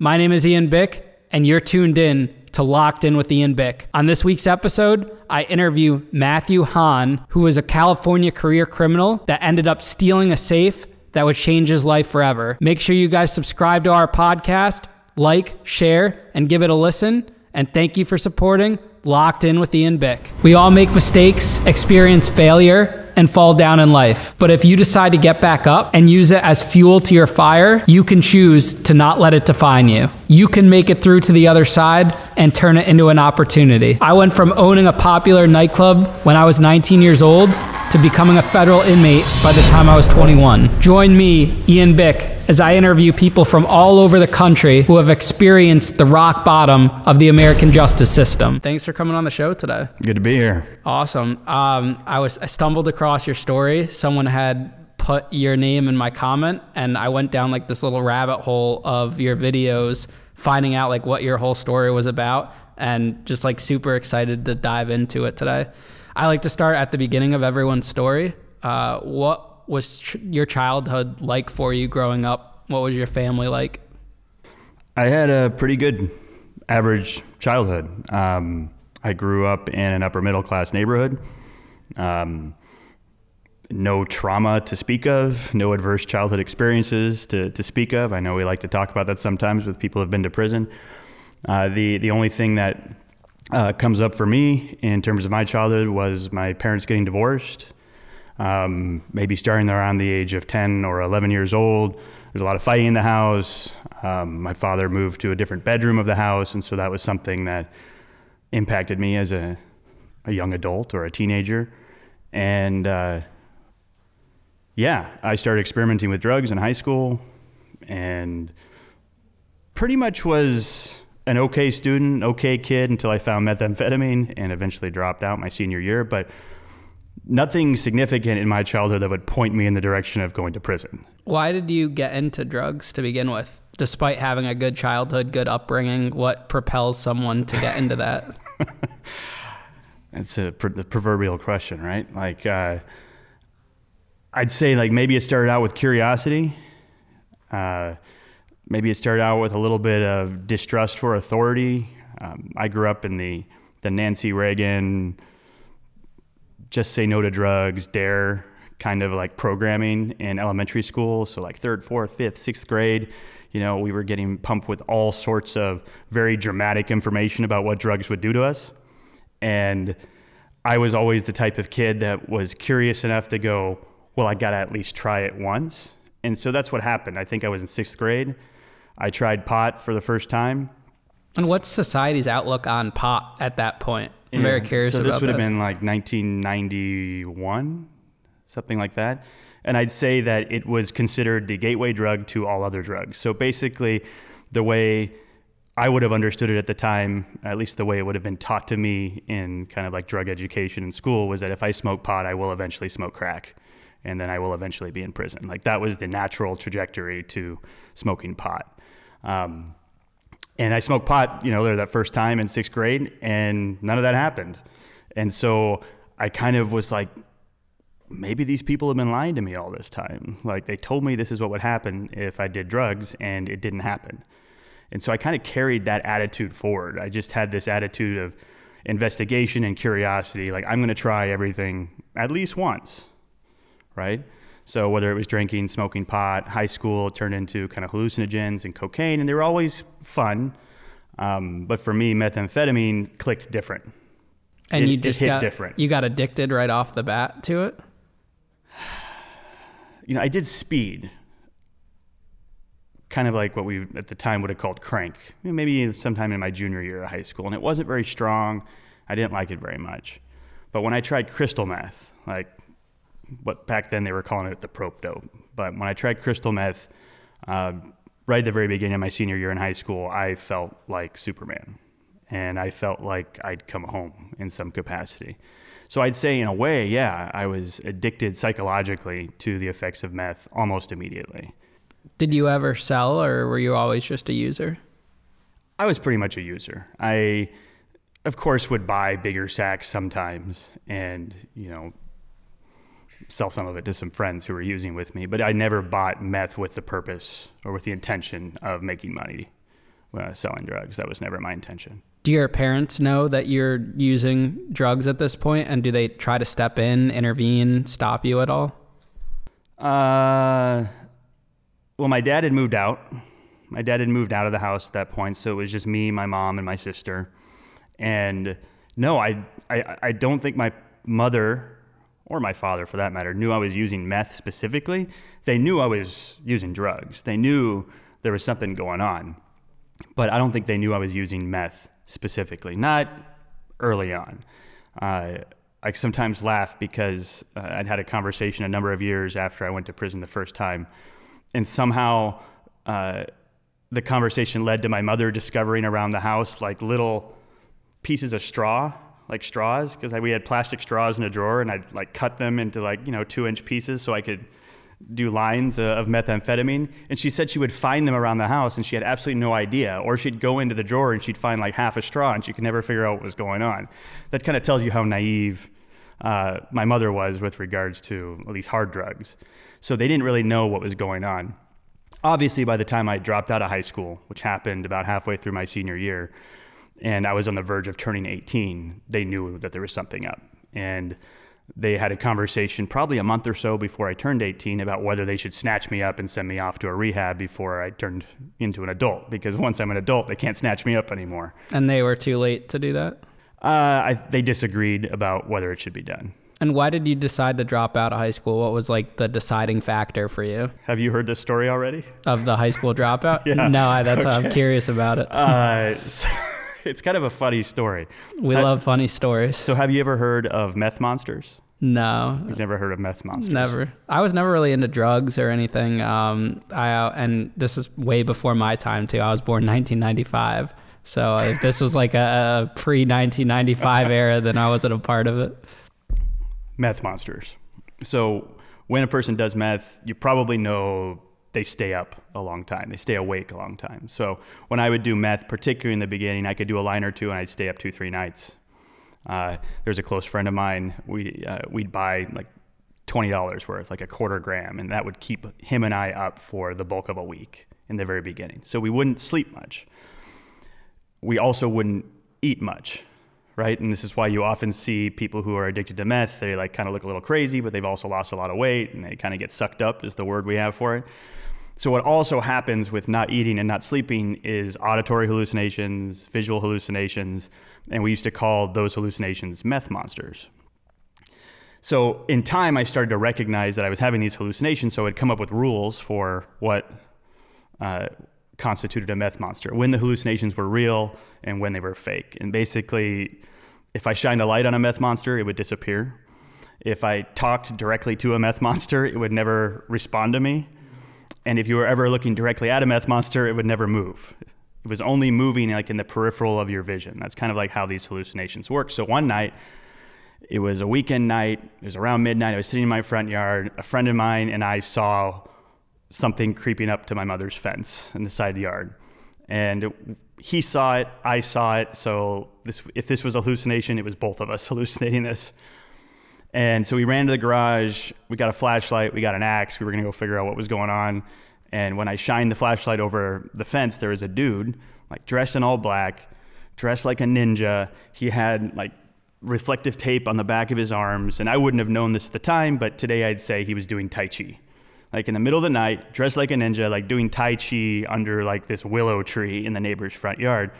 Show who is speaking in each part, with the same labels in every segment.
Speaker 1: My name is Ian Bick, and you're tuned in to Locked In with Ian Bick. On this week's episode, I interview Matthew Hahn, who is a California career criminal that ended up stealing a safe that would change his life forever. Make sure you guys subscribe to our podcast, like, share, and give it a listen. And thank you for supporting Locked In with Ian Bick. We all make mistakes, experience failure, and fall down in life. But if you decide to get back up and use it as fuel to your fire, you can choose to not let it define you. You can make it through to the other side and turn it into an opportunity. I went from owning a popular nightclub when I was 19 years old to becoming a federal inmate by the time I was 21. Join me, Ian Bick, as I interview people from all over the country who have experienced the rock bottom of the American justice system. Thanks for coming on the show today.
Speaker 2: Good to be here.
Speaker 1: Awesome. Um, I was I stumbled across your story. Someone had put your name in my comment, and I went down like this little rabbit hole of your videos, finding out like what your whole story was about, and just like super excited to dive into it today. I like to start at the beginning of everyone's story. Uh, what was ch- your childhood like for you growing up? What was your family like?
Speaker 2: I had a pretty good average childhood. Um, I grew up in an upper middle class neighborhood. Um, no trauma to speak of, no adverse childhood experiences to, to speak of. I know we like to talk about that sometimes with people who've been to prison. Uh, the, the only thing that uh, comes up for me in terms of my childhood was my parents getting divorced um, maybe starting around the age of 10 or 11 years old. There's a lot of fighting in the house. Um, my father moved to a different bedroom of the house, and so that was something that impacted me as a, a young adult or a teenager. And uh, yeah, I started experimenting with drugs in high school and pretty much was an okay student, okay kid until I found methamphetamine and eventually dropped out my senior year. But nothing significant in my childhood that would point me in the direction of going to prison.
Speaker 1: Why did you get into drugs to begin with? Despite having a good childhood, good upbringing, what propels someone to get into that?
Speaker 2: It's a the proverbial question, right? Like, uh, I'd say like maybe it started out with curiosity. Uh, maybe it started out with a little bit of distrust for authority. Um, I grew up in the the Nancy Reagan just say no to drugs, dare kind of like programming in elementary school. So like third, fourth, fifth, sixth grade, you know, we were getting pumped with all sorts of very dramatic information about what drugs would do to us. And I was always the type of kid that was curious enough to go, well, I got to at least try it once. And so that's what happened. I think I was in sixth grade. I tried pot for the first time.
Speaker 1: And what's society's outlook on pot at that point? I'm very curious.
Speaker 2: So this would
Speaker 1: that.
Speaker 2: have been like 1991, something like that. And I'd say that it was considered the gateway drug to all other drugs. So basically, the way I would have understood it at the time, at least the way it would have been taught to me in kind of like drug education in school, was that if I smoke pot, I will eventually smoke crack. And then I will eventually be in prison. Like that was the natural trajectory to smoking pot. Um, and I smoked pot, you know, there that first time in sixth grade, and none of that happened. And so I kind of was like, maybe these people have been lying to me all this time. Like they told me this is what would happen if I did drugs, and it didn't happen. And so I kind of carried that attitude forward. I just had this attitude of investigation and curiosity. Like I'm going to try everything at least once, right? So whether it was drinking, smoking pot, high school turned into kind of hallucinogens and cocaine, and they were always fun. Um, but for me, methamphetamine clicked different.
Speaker 1: And it, you just hit got, different. You got addicted right off the bat to it.
Speaker 2: You know, I did speed, kind of like what we at the time would have called crank. Maybe sometime in my junior year of high school, and it wasn't very strong. I didn't like it very much. But when I tried crystal meth, like what back then they were calling it the prope dope. But when I tried crystal meth, uh, right at the very beginning of my senior year in high school, I felt like Superman. And I felt like I'd come home in some capacity. So I'd say, in a way, yeah, I was addicted psychologically to the effects of meth almost immediately.
Speaker 1: Did you ever sell, or were you always just a user?
Speaker 2: I was pretty much a user. I, of course, would buy bigger sacks sometimes and, you know, sell some of it to some friends who were using with me, but I never bought meth with the purpose or with the intention of making money. uh, selling drugs. That was never my intention.
Speaker 1: Do your parents know that you're using drugs at this point, and do they try to step in, intervene, stop you at all?
Speaker 2: Uh, well, my dad had moved out. My dad had moved out of the house at that point, so it was just me, my mom, and my sister. And no, I, I, I don't think my mother or my father, for that matter, knew I was using meth specifically. They knew I was using drugs. They knew there was something going on, but I don't think they knew I was using meth specifically. Not early on. Uh, I sometimes laugh because uh, I'd had a conversation a number of years after I went to prison the first time, and somehow uh, the conversation led to my mother discovering around the house like little pieces of straw, like straws, because we had plastic straws in a drawer, and I'd like cut them into like you know two inch pieces so I could do lines uh, of methamphetamine. And she said she would find them around the house, and she had absolutely no idea. Or she'd go into the drawer and she'd find like half a straw, and she could never figure out what was going on. That kind of tells you how naive uh, my mother was with regards to at least hard drugs. So they didn't really know what was going on. Obviously, by the time I dropped out of high school, which happened about halfway through my senior year, and I was on the verge of turning 18, they knew that there was something up. And they had a conversation probably a month or so before I turned 18 about whether they should snatch me up and send me off to a rehab before I turned into an adult. Because once I'm an adult, they can't snatch me up anymore.
Speaker 1: And they were too late to do that?
Speaker 2: Uh, I, they disagreed about whether it should be done.
Speaker 1: And why did you decide to drop out of high school? What was like the deciding factor for you?
Speaker 2: Have you heard this story already?
Speaker 1: Of the high school dropout?
Speaker 2: yeah.
Speaker 1: No, that's okay. I'm curious about it.
Speaker 2: uh, so it's kind of a funny story.
Speaker 1: We love funny stories.
Speaker 2: So, have you ever heard of meth monsters?
Speaker 1: No,
Speaker 2: you've never heard of meth monsters.
Speaker 1: Never. I was never really into drugs or anything. Um, I and this is way before my time too. I was born 1995. So if this was like a, a pre 1995 era, then I wasn't a part of it.
Speaker 2: Meth monsters. So when a person does meth, you probably know they stay up a long time. They stay awake a long time. So when I would do meth, particularly in the beginning, I could do a line or two and I'd stay up two, three nights. Uh, there's a close friend of mine. We uh, we'd buy like twenty dollars worth, like a quarter gram, and that would keep him and I up for the bulk of a week in the very beginning. So we wouldn't sleep much. We also wouldn't eat much, right? And this is why you often see people who are addicted to meth. They like kind of look a little crazy, but they've also lost a lot of weight, and they kind of get sucked up. Is the word we have for it. So what also happens with not eating and not sleeping is auditory hallucinations, visual hallucinations, and we used to call those hallucinations meth monsters. So in time, I started to recognize that I was having these hallucinations, so I'd come up with rules for what uh, constituted a meth monster, when the hallucinations were real and when they were fake. And basically, if I shined a light on a meth monster, it would disappear. If I talked directly to a meth monster, it would never respond to me. And if you were ever looking directly at a meth monster, it would never move. It was only moving like in the peripheral of your vision. That's kind of like how these hallucinations work. So one night, it was a weekend night. It was around midnight. I was sitting in my front yard. A friend of mine and I saw something creeping up to my mother's fence in the side of the yard. And he saw it, I saw it. So this, if this was a hallucination, it was both of us hallucinating this. And so we ran to the garage. We got a flashlight. We got an axe. We were to go figure out what was going on. And when I shined the flashlight over the fence, there was a dude, like dressed in all black, dressed like a ninja. He had like reflective tape on the back of his arms. And I wouldn't have known this at the time, but today I'd say he was doing Tai Chi. Like in the middle of the night, dressed like a ninja, like doing Tai Chi under like this willow tree in the neighbor's front yard.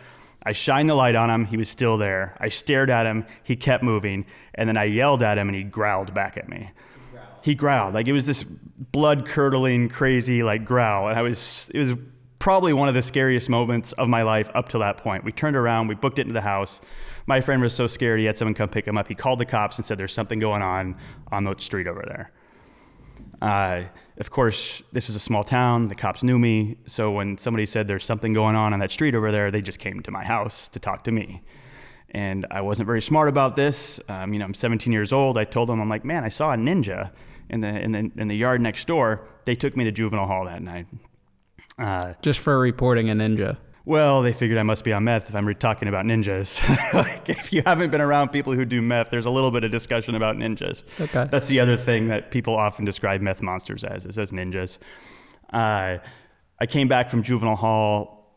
Speaker 2: I shined the light on him. He was still there. I stared at him. He kept moving. And then I yelled at him and he growled back at me. He growled. Like it was this blood curdling, crazy like growl. And I was, it was probably one of the scariest moments of my life up to that point. We turned around, we booked it into the house. My friend was so scared he had someone come pick him up. He called the cops and said, There's something going on on the street over there. Uh, of course, this was a small town. The cops knew me. So when somebody said there's something going on on that street over there, they just came to my house to talk to me. And I wasn't very smart about this. Um, you know, I'm 17 years old. I told them, I'm like, man, I saw a ninja in the, in the, in the yard next door. They took me to juvenile hall that night.
Speaker 1: Uh, just for reporting a ninja.
Speaker 2: Well, they figured I must be on meth if I'm talking about ninjas. like, if you haven't been around people who do meth, there's a little bit of discussion about ninjas.
Speaker 1: Okay.
Speaker 2: That's the other thing that people often describe meth monsters as, is as ninjas. Uh, I came back from juvenile hall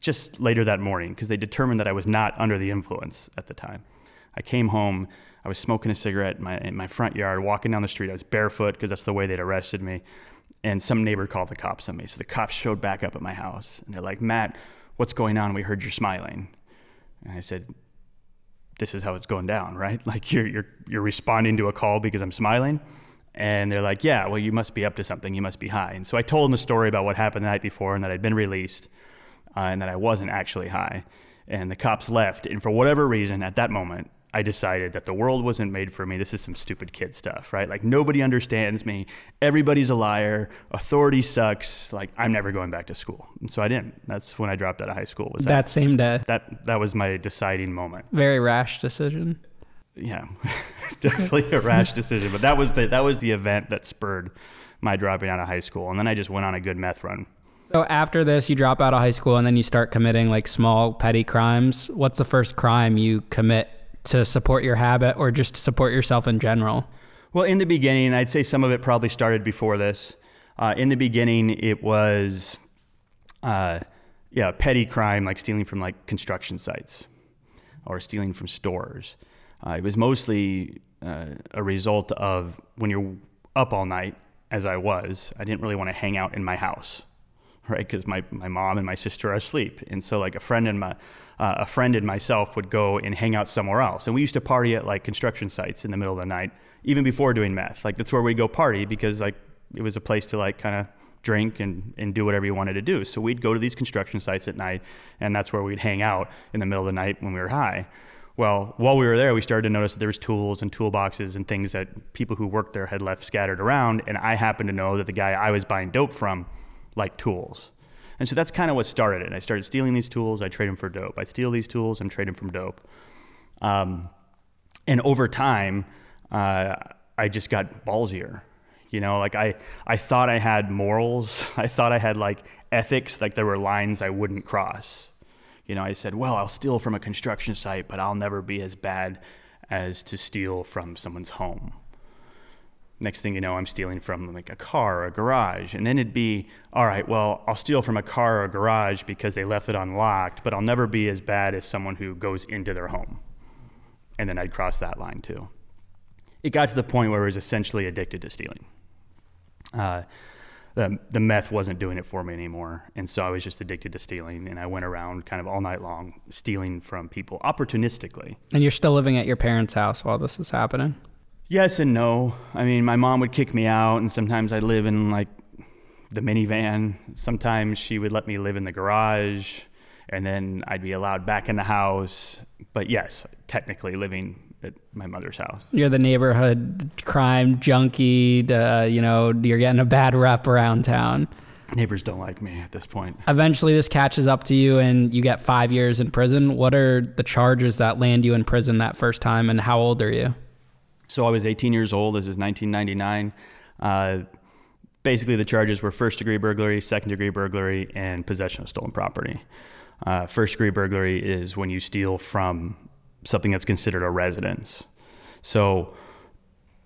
Speaker 2: just later that morning because they determined that I was not under the influence at the time. I came home. I was smoking a cigarette in my, in my front yard, walking down the street. I was barefoot because that's the way they'd arrested me. And some neighbor called the cops on me. So the cops showed back up at my house and they're like, Matt, what's going on? We heard you're smiling. And I said, this is how it's going down, right? Like you're, you're, you're responding to a call because I'm smiling. And they're like, yeah, well, you must be up to something. You must be high. And so I told them a story about what happened the night before and that I'd been released uh, and that I wasn't actually high. And the cops left. And for whatever reason, at that moment, I decided that the world wasn't made for me. This is some stupid kid stuff, right? Like nobody understands me. Everybody's a liar. Authority sucks. Like I'm never going back to school. And so I didn't. That's when I dropped out of high school. Was
Speaker 1: that,
Speaker 2: that
Speaker 1: same day?
Speaker 2: That that was my deciding moment.
Speaker 1: Very rash decision.
Speaker 2: Yeah, definitely a rash decision. But that was the that was the event that spurred my dropping out of high school, and then I just went on a good meth run.
Speaker 1: So after this, you drop out of high school, and then you start committing like small petty crimes. What's the first crime you commit to support your habit or just to support yourself in general?
Speaker 2: Well, in the beginning, I'd say some of it probably started before this. Uh, in the beginning, it was, uh, yeah, petty crime like stealing from like construction sites or stealing from stores. Uh, it was mostly uh, a result of when you're up all night, as I was, I didn't really want to hang out in my house, right? Because my, my mom and my sister are asleep. And so, like, a friend and my, uh, a friend and myself would go and hang out somewhere else. And we used to party at like construction sites in the middle of the night, even before doing meth. Like that's where we'd go party because like it was a place to like kind of drink and, and do whatever you wanted to do. So we'd go to these construction sites at night, and that's where we'd hang out in the middle of the night when we were high. Well, while we were there, we started to notice that there was tools and toolboxes and things that people who worked there had left scattered around. And I happened to know that the guy I was buying dope from liked tools. And so that's kind of what started it. I started stealing these tools, I trade them for dope. I steal these tools and trade them from dope. Um, and over time, uh, I just got ballsier. You know, like I, I thought I had morals. I thought I had like ethics, like there were lines I wouldn't cross. You know, I said, well, I'll steal from a construction site, but I'll never be as bad as to steal from someone's home next thing you know, I'm stealing from like a car or a garage. And then it'd be, all right, well, I'll steal from a car or a garage because they left it unlocked, but I'll never be as bad as someone who goes into their home. And then I'd cross that line too. It got to the point where I was essentially addicted to stealing. Uh, the, the meth wasn't doing it for me anymore. And so I was just addicted to stealing. And I went around kind of all night long stealing from people opportunistically.
Speaker 1: And you're still living at your parents' house while this is happening?
Speaker 2: Yes and no. I mean, my mom would kick me out, and sometimes I'd live in like the minivan. Sometimes she would let me live in the garage, and then I'd be allowed back in the house. But yes, technically living at my mother's house.
Speaker 1: You're the neighborhood crime junkie. To, you know, you're getting a bad rep around town.
Speaker 2: Neighbors don't like me at this point.
Speaker 1: Eventually, this catches up to you, and you get five years in prison. What are the charges that land you in prison that first time, and how old are you?
Speaker 2: So I was 18 years old. This is 1999. Uh, basically, the charges were first degree burglary, second degree burglary, and possession of stolen property. Uh, first degree burglary is when you steal from something that's considered a residence. So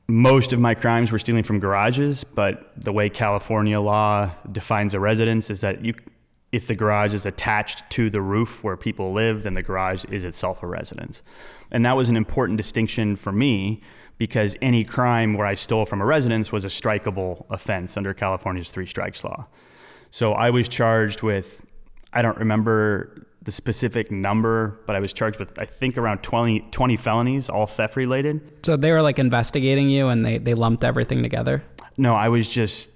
Speaker 2: most of my crimes were stealing from garages, but the way California law defines a residence is that you, if the garage is attached to the roof where people live, then the garage is itself a residence. And that was an important distinction for me because any crime where I stole from a residence was a strikeable offense under California's three strikes law. So I was charged with, I don't remember the specific number, but I was charged with, I think, around 20, 20 felonies, all theft related.
Speaker 1: So they were like investigating you and they, they lumped everything together?
Speaker 2: No, I was just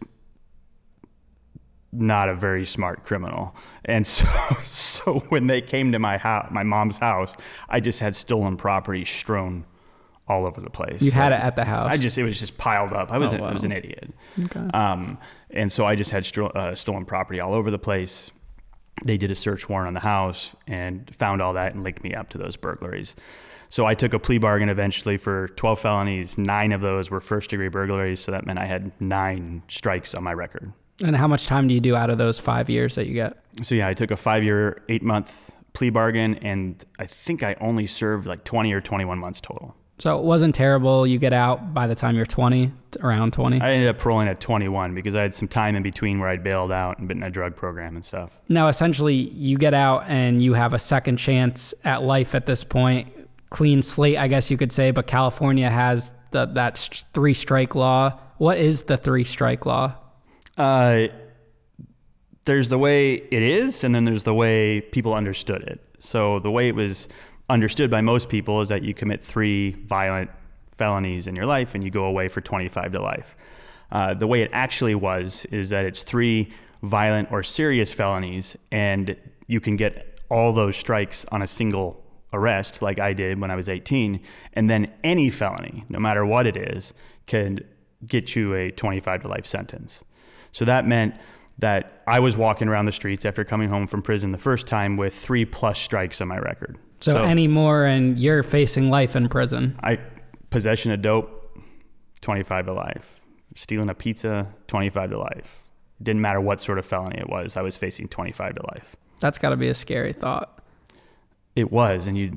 Speaker 2: not a very smart criminal. And so, so when they came to my house, my mom's house, I just had stolen property strewn all over the place.
Speaker 1: You had it at the house.
Speaker 2: I just it was just piled up. I was oh, wow. I was an idiot. Okay. Um, and so I just had uh, stolen property all over the place. They did a search warrant on the house and found all that and linked me up to those burglaries. So I took a plea bargain eventually for 12 felonies. Nine of those were first degree burglaries. So that meant I had nine strikes on my record.
Speaker 1: And how much time do you do out of those five years that you get?
Speaker 2: So yeah, I took a five year, eight month plea bargain, and I think I only served like 20 or 21 months total.
Speaker 1: So it wasn't terrible. You get out by the time you're 20, around 20.
Speaker 2: I ended up paroling at 21 because I had some time in between where I'd bailed out and been in a drug program and stuff.
Speaker 1: Now, essentially, you get out and you have a second chance at life at this point. Clean slate, I guess you could say, but California has the, that three strike law. What is the three strike law?
Speaker 2: Uh, there's the way it is, and then there's the way people understood it. So the way it was understood by most people is that you commit three violent felonies in your life and you go away for 25 to life. Uh, the way it actually was is that it's three violent or serious felonies, and you can get all those strikes on a single arrest, like I did when I was 18, and then any felony, no matter what it is, can get you a 25 to life sentence. So that meant that I was walking around the streets after coming home from prison the first time with three plus strikes on my record.
Speaker 1: So, so any more, and you're facing life in prison.
Speaker 2: I possession of dope, 25 to life. Stealing a pizza, 25 to life. Didn't matter what sort of felony it was. I was facing 25 to life.
Speaker 1: That's got to be a scary thought.
Speaker 2: It was, and you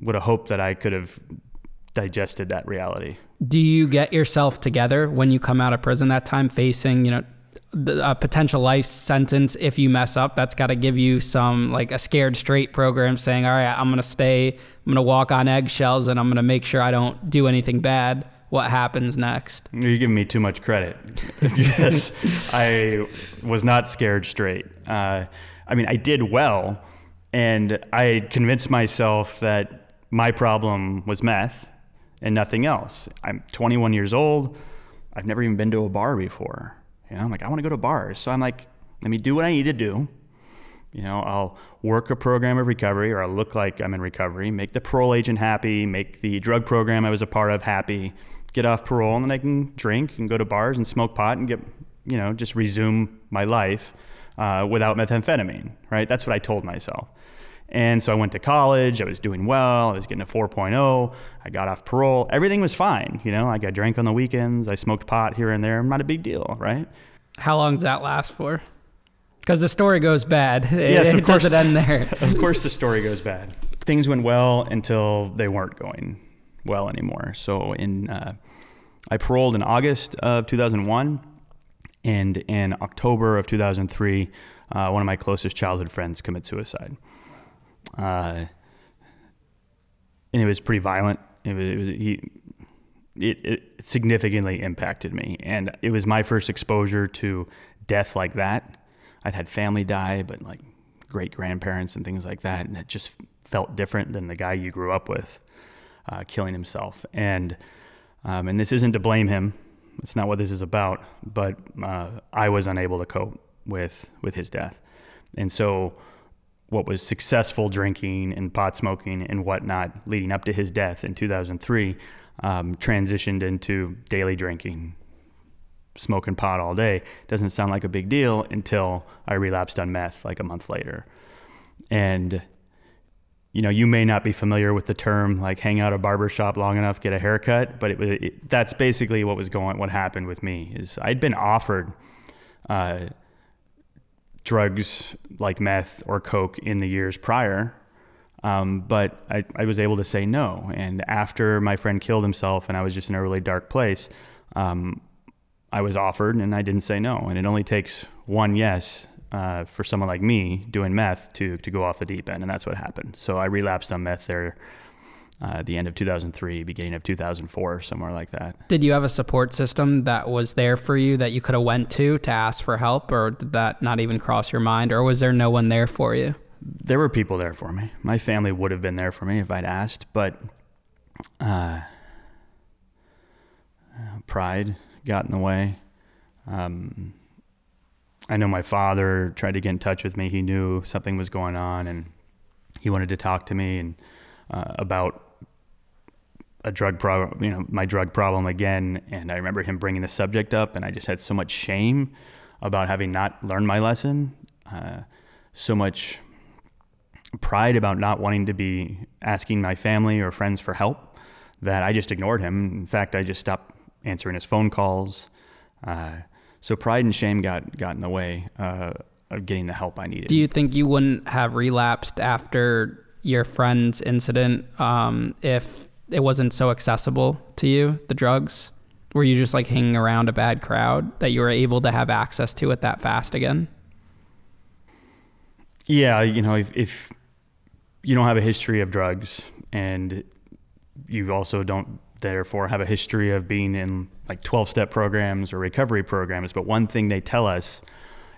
Speaker 2: would have hoped that I could have digested that reality.
Speaker 1: Do you get yourself together when you come out of prison that time facing, you know, a potential life sentence if you mess up that's got to give you some like a scared straight program saying all right i'm going to stay i'm going to walk on eggshells and i'm going to make sure i don't do anything bad. What happens next?
Speaker 2: You're giving me too much credit. Because i was not scared straight. Uh, i mean i did well and i convinced myself that my problem was meth and nothing else. I'm 21 years old. I've never even been to a bar before you know, I'm like, I want to go to bars. So I'm like, let me do what I need to do. You know, I'll work a program of recovery or I'll look like I'm in recovery, make the parole agent happy, make the drug program I was a part of happy, get off parole, and then I can drink and go to bars and smoke pot and get, you know, just resume my life uh, without methamphetamine, right? That's what I told myself. And so I went to college. I was doing well. I was getting a 4.0. I got off parole. Everything was fine. You know, like I got drank on the weekends. I smoked pot here and there. Not a big deal, right?
Speaker 1: How long does that last for? Because the story goes bad. It, yes, of course, doesn't end there.
Speaker 2: of course, the story goes bad. Things went well until they weren't going well anymore. So in uh, I paroled in August of 2001, and in October of 2003, uh, one of my closest childhood friends committed suicide. Uh, and it was pretty violent. It was, it was he, it, it significantly impacted me, and it was my first exposure to death like that. I'd had family die, but like great grandparents and things like that, and it just felt different than the guy you grew up with uh, killing himself. And um, and this isn't to blame him. It's not what this is about. But uh, I was unable to cope with with his death, and so what was successful drinking and pot smoking and whatnot leading up to his death in 2003 um, transitioned into daily drinking, smoking pot all day. Doesn't sound like a big deal until I relapsed on meth like a month later. And you know, you may not be familiar with the term like hang out a barber shop long enough, get a haircut, but it, it, that's basically what was going, what happened with me is I'd been offered uh, drugs like meth or coke in the years prior. Um, but I, I, was able to say no. And after my friend killed himself and I was just in a really dark place, um, I was offered and I didn't say no. And it only takes one yes uh, for someone like me doing meth to, to go off the deep end. And that's what happened. So I relapsed on meth there uh, the end of 2003, beginning of 2004, somewhere like that.
Speaker 1: Did you have a support system that was there for you that you could have went to to ask for help, or did that not even cross your mind, or was there no one there for you?
Speaker 2: There were people there for me. My family would have been there for me if I'd asked, but uh, pride got in the way. Um, I know my father tried to get in touch with me. He knew something was going on, and he wanted to talk to me and uh, about a drug problem, you know, my drug problem again. And I remember him bringing the subject up, and I just had so much shame about having not learned my lesson, uh, so much pride about not wanting to be asking my family or friends for help that I just ignored him. In fact, I just stopped answering his phone calls. Uh, so pride and shame got got in the way uh, of getting the help I needed.
Speaker 1: Do you think you wouldn't have relapsed after your friend's incident um, if it wasn't so accessible to you, the drugs? Were you just like hanging around a bad crowd that you were able to have access to it that fast again?
Speaker 2: Yeah, you know, if, if you don't have a history of drugs and you also don't therefore have a history of being in like 12 step programs or recovery programs, but one thing they tell us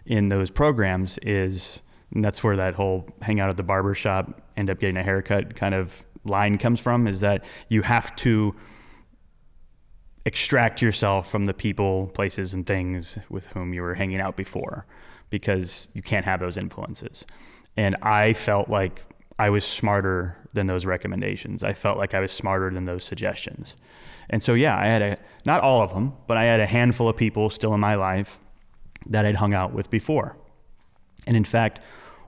Speaker 2: in those programs is and that's where that whole hang out at the barber shop, end up getting a haircut kind of line comes from is that you have to extract yourself from the people, places, and things with whom you were hanging out before because you can't have those influences. And I felt like I was smarter than those recommendations. I felt like I was smarter than those suggestions. And so, yeah, I had a, not all of them, but I had a handful of people still in my life that I'd hung out with before. And in fact,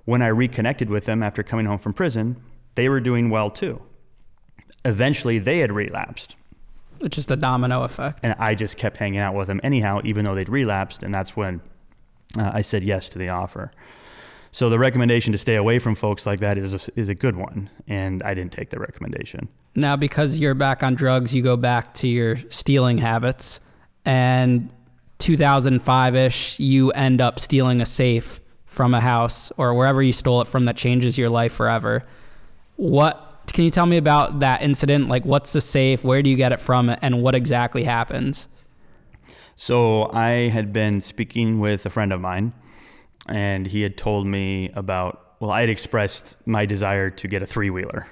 Speaker 2: when I reconnected with them after coming home from prison, they were doing well too. Eventually, they had relapsed.
Speaker 1: It's just a domino effect.
Speaker 2: And I just kept hanging out with them anyhow, even though they'd relapsed. And that's when uh, I said yes to the offer. So the recommendation to stay away from folks like that is a, is a good one. And I didn't take the recommendation.
Speaker 1: Now, because you're back on drugs, you go back to your stealing habits. And 2005 ish, you end up stealing a safe from a house or wherever you stole it from that changes your life forever. What can you tell me about that incident? Like, what's the safe? Where do you get it from? And what exactly happens?
Speaker 2: So, I had been speaking with a friend of mine, and he had told me about, well, I had expressed my desire to get a three wheeler.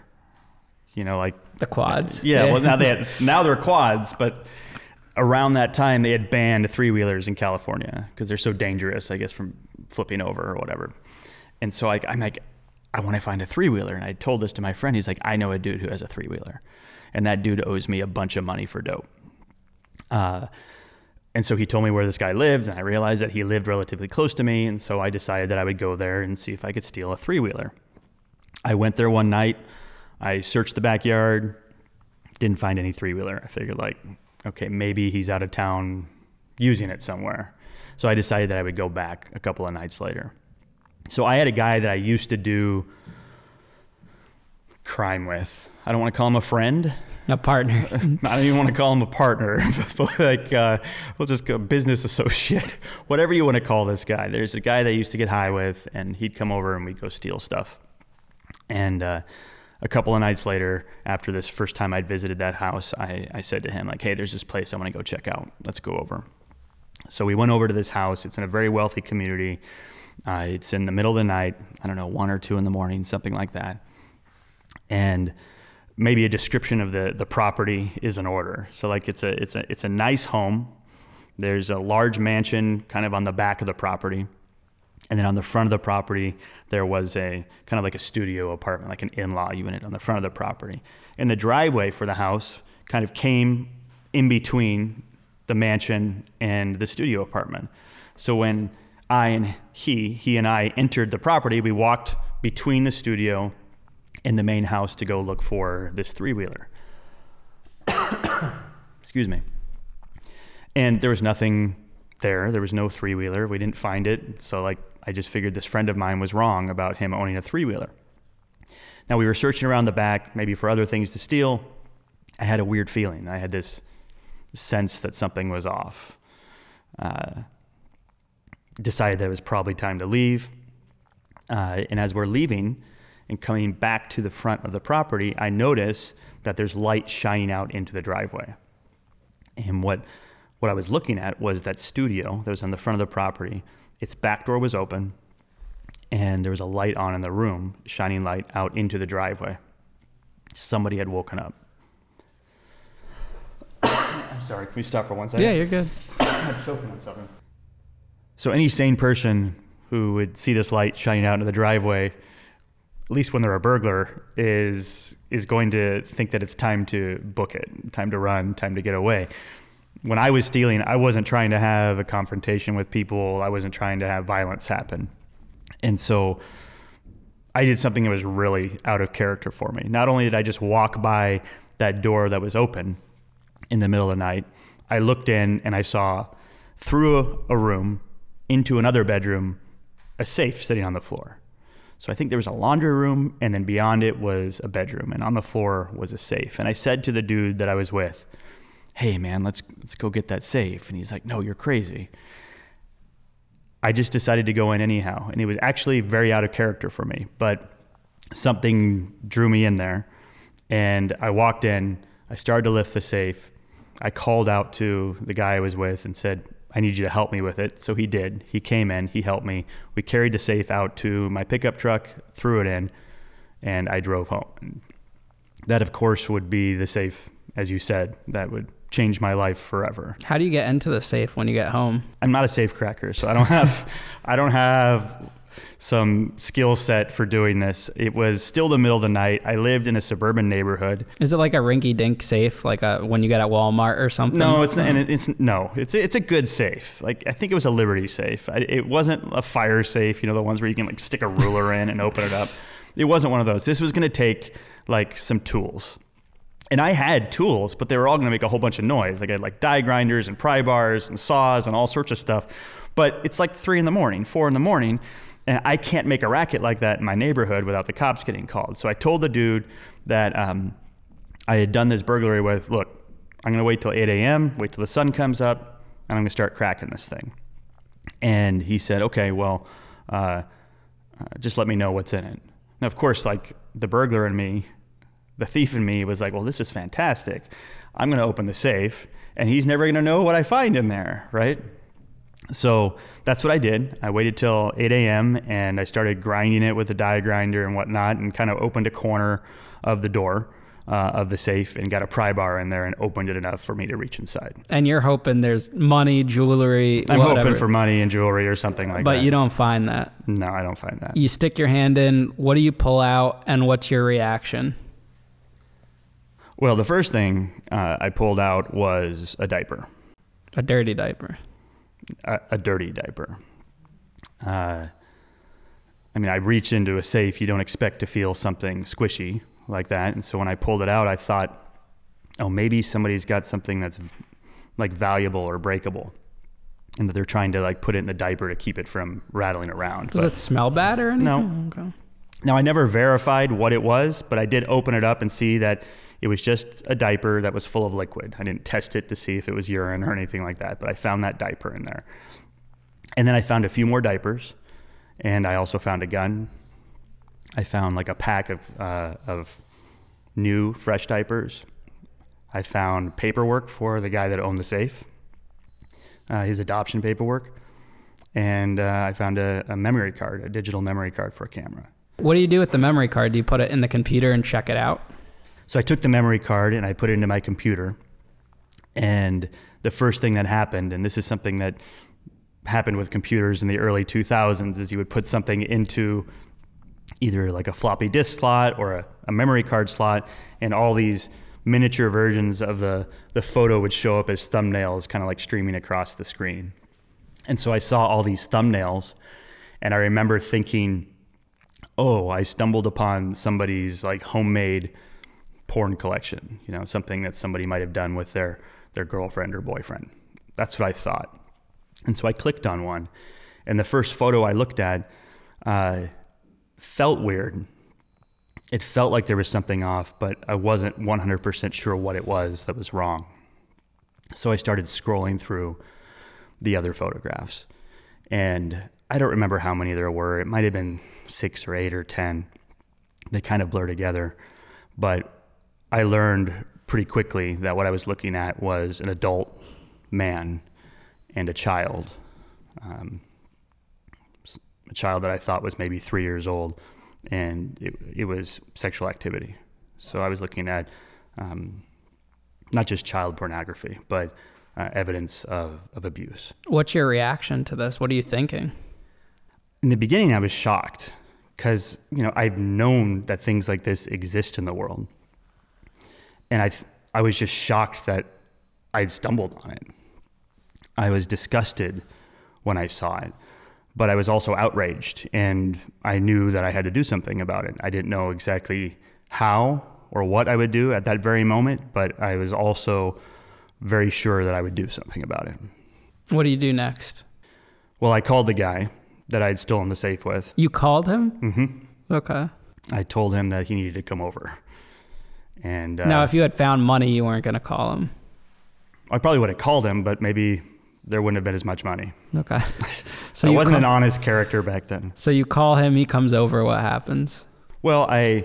Speaker 2: You know, like
Speaker 1: the quads.
Speaker 2: Yeah, well, now they had, now they're quads, but around that time they had banned three wheelers in California because they're so dangerous, I guess, from flipping over or whatever. And so I, I'm like, I want to find a three wheeler. And I told this to my friend. He's like, I know a dude who has a three wheeler. And that dude owes me a bunch of money for dope. Uh, and so he told me where this guy lived, and I realized that he lived relatively close to me. And so I decided that I would go there and see if I could steal a three wheeler. I went there one night. I searched the backyard, didn't find any three wheeler. I figured, like, okay, maybe he's out of town using it somewhere. So I decided that I would go back a couple of nights later. So I had a guy that I used to do crime with. I don't want to call him a friend.
Speaker 1: A partner.
Speaker 2: I don't even want to call him a partner, but like uh, we'll just go business associate, whatever you want to call this guy. There's a guy that I used to get high with, and he'd come over and we'd go steal stuff. And uh, a couple of nights later, after this first time I'd visited that house, I, I said to him like, "Hey, there's this place I want to go check out. Let's go over." So we went over to this house. It's in a very wealthy community. Uh, it's in the middle of the night. I don't know, one or two in the morning, something like that. And maybe a description of the the property is an order. So like it's a it's a it's a nice home. There's a large mansion kind of on the back of the property. And then on the front of the property, there was a kind of like a studio apartment, like an in law unit on the front of the property. And the driveway for the house kind of came in between the mansion and the studio apartment. So when I and he, he and I entered the property, we walked between the studio and the main house to go look for this three wheeler. Excuse me. And there was nothing there. There was no three wheeler. We didn't find it. So, like, I just figured this friend of mine was wrong about him owning a three wheeler. Now, we were searching around the back, maybe for other things to steal. I had a weird feeling. I had this sense that something was off. Uh, decided that it was probably time to leave. Uh, and as we're leaving and coming back to the front of the property, I notice that there's light shining out into the driveway. And what, what I was looking at was that studio that was on the front of the property. Its back door was open, and there was a light on in the room, shining light out into the driveway. Somebody had woken up I'm sorry. Can we stop for one second?
Speaker 1: Yeah, you're good.
Speaker 2: I'm choking on something. So any sane person who would see this light shining out into the driveway, at least when they're a burglar, is is going to think that it's time to book it, time to run, time to get away. When I was stealing, I wasn't trying to have a confrontation with people. I wasn't trying to have violence happen. And so I did something that was really out of character for me. Not only did I just walk by that door that was open, in the middle of the night. I looked in and I saw through a room into another bedroom a safe sitting on the floor. So I think there was a laundry room, and then beyond it was a bedroom, and on the floor was a safe. And I said to the dude that I was with, "Hey, man, let's let's go get that safe." And he's like, "No, you're crazy." I just decided to go in anyhow, and it was actually very out of character for me, but something drew me in there, and I walked in. I started to lift the safe. I called out to the guy I was with and said, I need you to help me with it. So he did. He came in, he helped me. We carried the safe out to my pickup truck, threw it in, and I drove home. That, of course, would be the safe, as you said, that would change my life forever.
Speaker 1: How do you get into the safe when you get home?
Speaker 2: I'm not a safe cracker, so I don't have I don't have some skill set for doing this. It was still the middle of the night. I lived in a suburban neighborhood.
Speaker 1: Is it like a rinky dink safe, like a when you get at Walmart or something?
Speaker 2: No, it's not. And it, it's no, it's it's a good safe. Like I think it was a Liberty safe. I, it wasn't a fire safe. You know the ones where you can like stick a ruler in and open it up. It wasn't one of those. This was going to take like some tools. And I had tools, but they were all going to make a whole bunch of noise. Like I had like die grinders and pry bars and saws and all sorts of stuff. But it's like three in the morning, four in the morning, and I can't make a racket like that in my neighborhood without the cops getting called. So I told the dude that um, I had done this burglary with, look, I'm going to wait till 8 a.m., wait till the sun comes up, and I'm going to start cracking this thing. And he said, okay, well, uh, uh, just let me know what's in it. Now, of course, like the burglar in me, the thief in me was like, well, this is fantastic. I'm going to open the safe, and he's never going to know what I find in there, right? So that's what I did. I waited till 8 a.m. and I started grinding it with a die grinder and whatnot, and kind of opened a corner of the door uh, of the safe and got a pry bar in there and opened it enough for me to reach inside.
Speaker 1: And you're hoping there's money, jewelry.
Speaker 2: I'm
Speaker 1: whatever.
Speaker 2: hoping for money and jewelry or something like
Speaker 1: but
Speaker 2: that.
Speaker 1: But you don't find that.
Speaker 2: No, I don't find that.
Speaker 1: You stick your hand in. What do you pull out, and what's your reaction?
Speaker 2: Well, the first thing uh, I pulled out was a diaper,
Speaker 1: A dirty diaper.
Speaker 2: A, a dirty diaper. Uh, I mean, I reach into a safe. You don't expect to feel something squishy like that. And so when I pulled it out, I thought, oh, maybe somebody's got something that's like valuable or breakable. And that they're trying to like put it in the diaper to keep it from rattling around.
Speaker 1: Does
Speaker 2: But-
Speaker 1: it smell bad or anything?
Speaker 2: No.
Speaker 1: Okay.
Speaker 2: Now, I never verified what it was, but I did open it up and see that it was just a diaper that was full of liquid. I didn't test it to see if it was urine or anything like that, but I found that diaper in there. And then I found a few more diapers, and I also found a gun. I found like a pack of, uh, of new, fresh diapers. I found paperwork for the guy that owned the safe, uh, his adoption paperwork. And uh, I found a, a memory card, a digital memory card for a camera.
Speaker 1: What do you do with the memory card? Do you put it in the computer and check it out?
Speaker 2: So I took the memory card and I put it into my computer. And the first thing that happened, and this is something that happened with computers in the early 2000s, is you would put something into either like a floppy disk slot or a, a memory card slot, and all these miniature versions of the, the photo would show up as thumbnails, kind of like streaming across the screen. And so I saw all these thumbnails, and I remember thinking, oh, I stumbled upon somebody's like homemade porn collection, you know, something that somebody might have done with their, their girlfriend or boyfriend. That's what I thought. And so I clicked on one, and the first photo I looked at uh, felt weird. It felt like there was something off, but I wasn't 100% sure what it was that was wrong. So I started scrolling through the other photographs, and I don't remember how many there were. It might have been six or eight or 10. They kind of blur together, but I learned pretty quickly that what I was looking at was an adult man and a child. Um, a child that I thought was maybe three years old, and it, it was sexual activity. So I was looking at um, not just child pornography, but uh, evidence of, of abuse.
Speaker 1: What's your reaction to this? What are you thinking?
Speaker 2: In the beginning, I was shocked because you know I've known that things like this exist in the world, and I I was just shocked that I'd stumbled on it. I was disgusted when I saw it, but I was also outraged, and I knew that I had to do something about it. I didn't know exactly how or what I would do at that very moment, but I was also very sure that I would do something about it.
Speaker 1: What do you do next?
Speaker 2: Well, I called the guy that I had stolen the safe with.
Speaker 1: You called him?
Speaker 2: Mm-hmm.
Speaker 1: Okay.
Speaker 2: I told him that he needed to come over. And uh,
Speaker 1: now, if you had found money, you weren't going to call him.
Speaker 2: I probably would have called him, but maybe there wouldn't have been as much money.
Speaker 1: Okay.
Speaker 2: So I wasn't an honest character back then.
Speaker 1: So you call him, he comes over. What happens?
Speaker 2: Well, I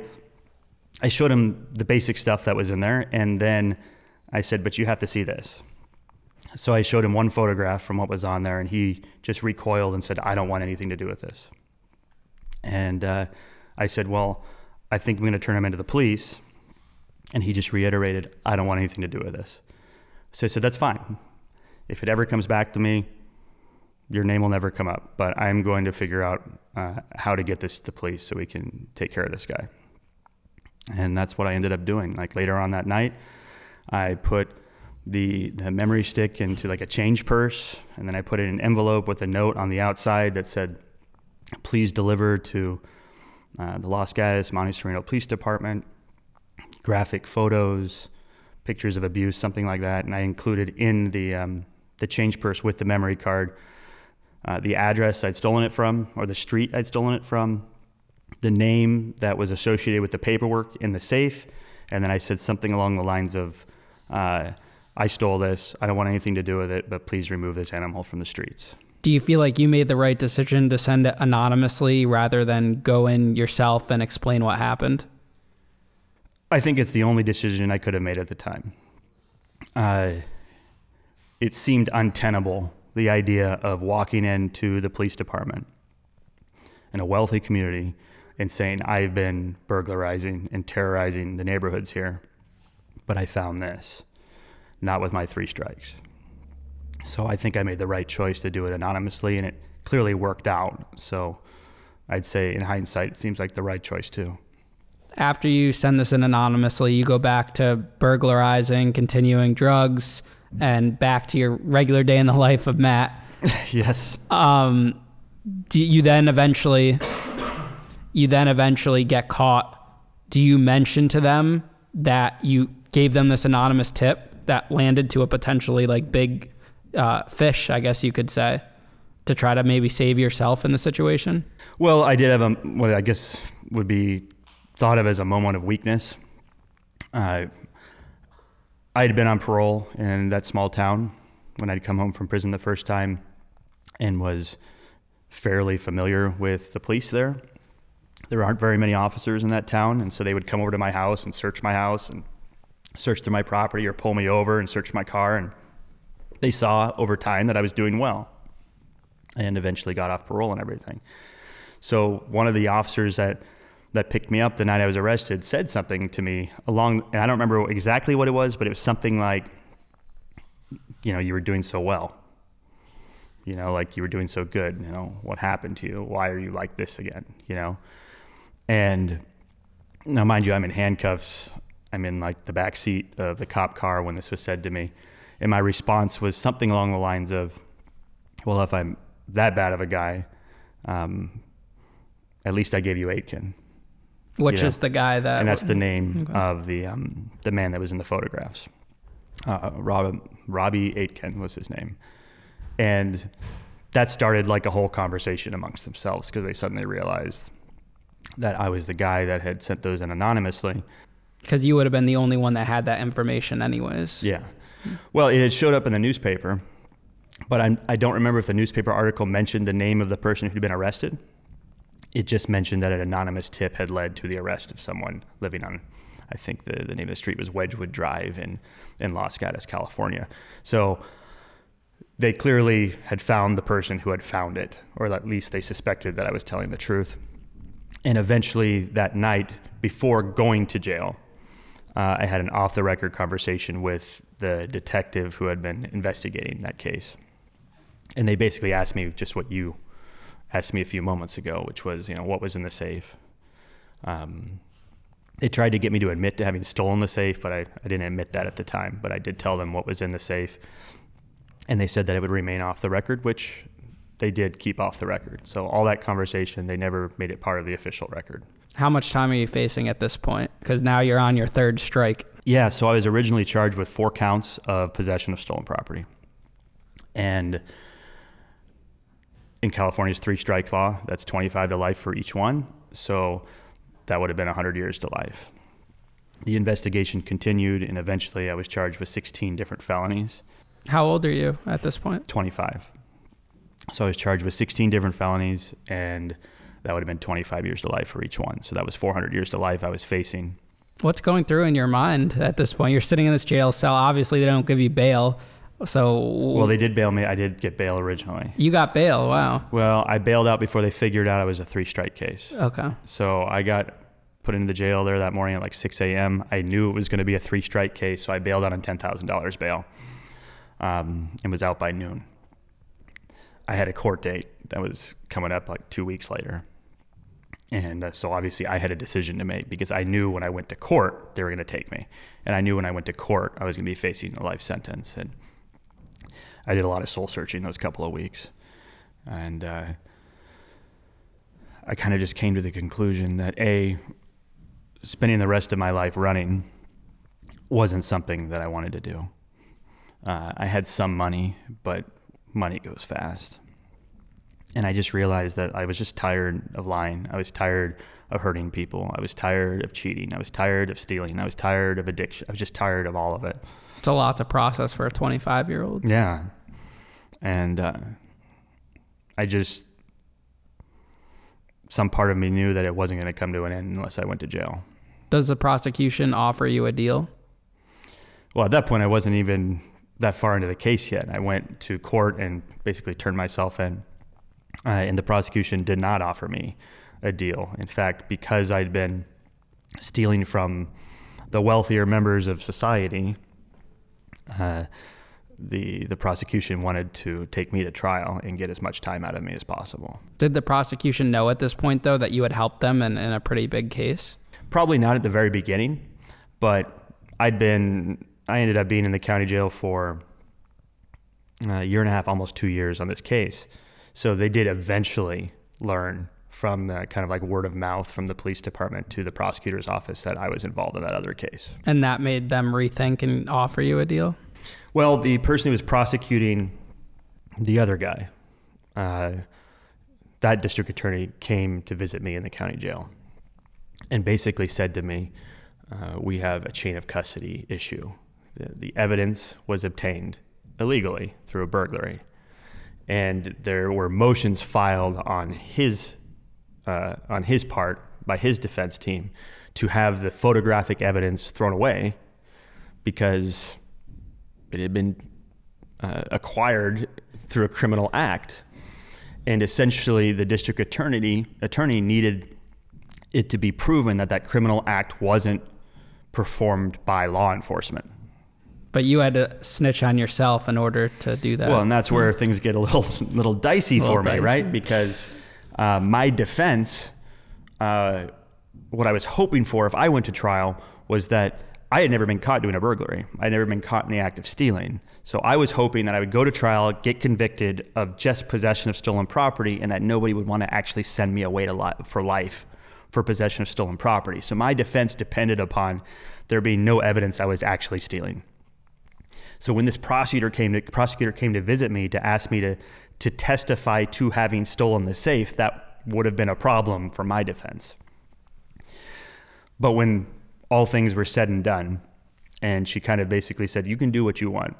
Speaker 2: I showed him the basic stuff that was in there, and then I said, "But you have to see this." So I showed him one photograph from what was on there, and he just recoiled and said, "I don't want anything to do with this." And uh, I said, "Well, I think I'm going to turn him into the police," and he just reiterated, "I don't want anything to do with this." So I said, "That's fine. If it ever comes back to me, your name will never come up, but I'm going to figure out uh, how to get this to the police so we can take care of this guy. And that's what I ended up doing. Like later on that night, I put the, the memory stick into like a change purse, and then I put it in an envelope with a note on the outside that said, please deliver to uh, the Los Gatos Monte Sereno Police Department, graphic photos, pictures of abuse, something like that. And I included in the, um, the change purse with the memory card uh, the address I'd stolen it from, or the street I'd stolen it from, the name that was associated with the paperwork in the safe, and then I said something along the lines of, uh, "I stole this. I don't want anything to do with it, but please remove this animal from the streets."
Speaker 1: Do you feel like you made the right decision to send it anonymously rather than go in yourself and explain what happened?
Speaker 2: I think it's the only decision I could have made at the time. Uh, it seemed untenable, the idea of walking into the police department in a wealthy community and saying, I've been burglarizing and terrorizing the neighborhoods here, but I found this, not with my three strikes. So I think I made the right choice to do it anonymously, and it clearly worked out. So I'd say, in hindsight, it seems like the right choice too.
Speaker 1: After you send this in anonymously, you go back to burglarizing, continuing drugs, and back to your regular day in the life of Matt.
Speaker 2: yes.
Speaker 1: Um, do you then eventually, you then eventually get caught? Do you mention to them that you gave them this anonymous tip that landed to a potentially like big uh, fish, I guess you could say, to try to maybe save yourself in the situation?
Speaker 2: Well, I did have a what I guess would be thought of as a moment of weakness. Uh, I had been on parole in that small town when I'd come home from prison the first time, and was fairly familiar with the police there. There aren't very many officers in that town, and so they would come over to my house and search my house and search through my property or pull me over and search my car. And they saw over time that I was doing well and eventually got off parole and everything. So one of the officers that that picked me up the night I was arrested said something to me along and I don't remember exactly what it was, but it was something like you know, you were doing so well. You know, like you were doing so good, you know, what happened to you? Why are you like this again, you know? And now mind you, I'm in handcuffs. I'm in like the back seat of the cop car when this was said to me. And my response was something along the lines of, well, if I'm that bad of a guy, um, at least I gave you Aitken.
Speaker 1: Which
Speaker 2: Yeah.
Speaker 1: is the guy that.
Speaker 2: and that's the name
Speaker 1: Okay.
Speaker 2: of the um, the man that was in the photographs. Uh, Rob, Robbie Aitken was his name, and that started like a whole conversation amongst themselves because they suddenly realized that I was the guy that had sent those in anonymously.
Speaker 1: Because you would have been the only one that had that information, anyways.
Speaker 2: Yeah. Well, it had showed up in the newspaper, but I'm, I don't remember if the newspaper article mentioned the name of the person who'd been arrested. It just mentioned that an anonymous tip had led to the arrest of someone living on, I think the, the name of the street was Wedgewood Drive in, in Los Gatos, California. So they clearly had found the person who had found it, or at least they suspected that I was telling the truth. And eventually that night, before going to jail, uh, I had an off the record conversation with the detective who had been investigating that case. And they basically asked me just what you asked me a few moments ago, which was, you know, what was in the safe. Um, they tried to get me to admit to having stolen the safe, but I, I didn't admit that at the time. But I did tell them what was in the safe. And they said that it would remain off the record, which they did keep off the record. So all that conversation, they never made it part of the official record.
Speaker 1: How much time are you facing at this point? Because now you're on your third strike.
Speaker 2: Yeah, so I was originally charged with four counts of possession of stolen property. And in California's three strike law, that's 25 to life for each one. So that would have been 100 years to life. The investigation continued, and eventually I was charged with 16 different felonies.
Speaker 1: How old are you at this point?
Speaker 2: 25. So I was charged with 16 different felonies, and that would have been 25 years to life for each one. So that was 400 years to life I was facing.
Speaker 1: What's going through in your mind at this point? You're sitting in this jail cell. Obviously, they don't give you bail. So
Speaker 2: Well, they did bail me. I did get bail originally.
Speaker 1: you got bail. Wow.
Speaker 2: Well, I bailed out before they figured out I was a three strike case.
Speaker 1: Okay.
Speaker 2: So I got put into the jail there that morning at like 6 a.m. I knew it was going to be a three strike case, so I bailed out on $10,000 bail um, and was out by noon. I had a court date that was coming up like two weeks later. And uh, so obviously I had a decision to make because I knew when I went to court, they were going to take me. And I knew when I went to court, I was going to be facing a life sentence. And I did a lot of soul searching those couple of weeks. And uh, I kind of just came to the conclusion that A, spending the rest of my life running wasn't something that I wanted to do. Uh, I had some money, but money goes fast. And I just realized that I was just tired of lying. I was tired of hurting people. I was tired of cheating. I was tired of stealing. I was tired of addiction. I was just tired of all of it.
Speaker 1: It's a lot to process for a 25 year old.
Speaker 2: Yeah. And uh, I just, some part of me knew that it wasn't going to come to an end unless I went to jail.
Speaker 1: Does the prosecution offer you a deal?
Speaker 2: Well, at that point, I wasn't even that far into the case yet. I went to court and basically turned myself in. Uh, and the prosecution did not offer me a deal. In fact, because I'd been stealing from the wealthier members of society, uh, the the prosecution wanted to take me to trial and get as much time out of me as possible.
Speaker 1: Did the prosecution know at this point, though, that you had helped them in, in a pretty big case?
Speaker 2: Probably not at the very beginning, but I'd been I ended up being in the county jail for a year and a half, almost two years on this case. So they did eventually learn from the kind of like word of mouth from the police department to the prosecutor's office that I was involved in that other case.
Speaker 1: And that made them rethink and offer you a deal?
Speaker 2: Well, the person who was prosecuting the other guy, uh, that district attorney came to visit me in the county jail and basically said to me, uh, We have a chain of custody issue. The, the evidence was obtained illegally through a burglary. And there were motions filed on his, uh, on his part by his defense team to have the photographic evidence thrown away because it had been uh, acquired through a criminal act. And essentially, the district attorney, attorney needed it to be proven that that criminal act wasn't performed by law enforcement.
Speaker 1: But you had to snitch on yourself in order to do that.
Speaker 2: Well, and that's where things get a little little dicey
Speaker 1: Little
Speaker 2: for me,
Speaker 1: dicey.
Speaker 2: right? Because uh, my defense, uh, what I was hoping for if I went to trial was that I had never been caught doing a burglary. I had never been caught in the act of stealing. So I was hoping that I would go to trial, get convicted of just possession of stolen property, and that nobody would want to actually send me away to li- for life for possession of stolen property. So my defense depended upon there being no evidence I was actually stealing. So when this prosecutor came to prosecutor came to visit me to ask me to to testify to having stolen the safe, that would have been a problem for my defense. But when all things were said and done, and she kind of basically said, "You can do what you want.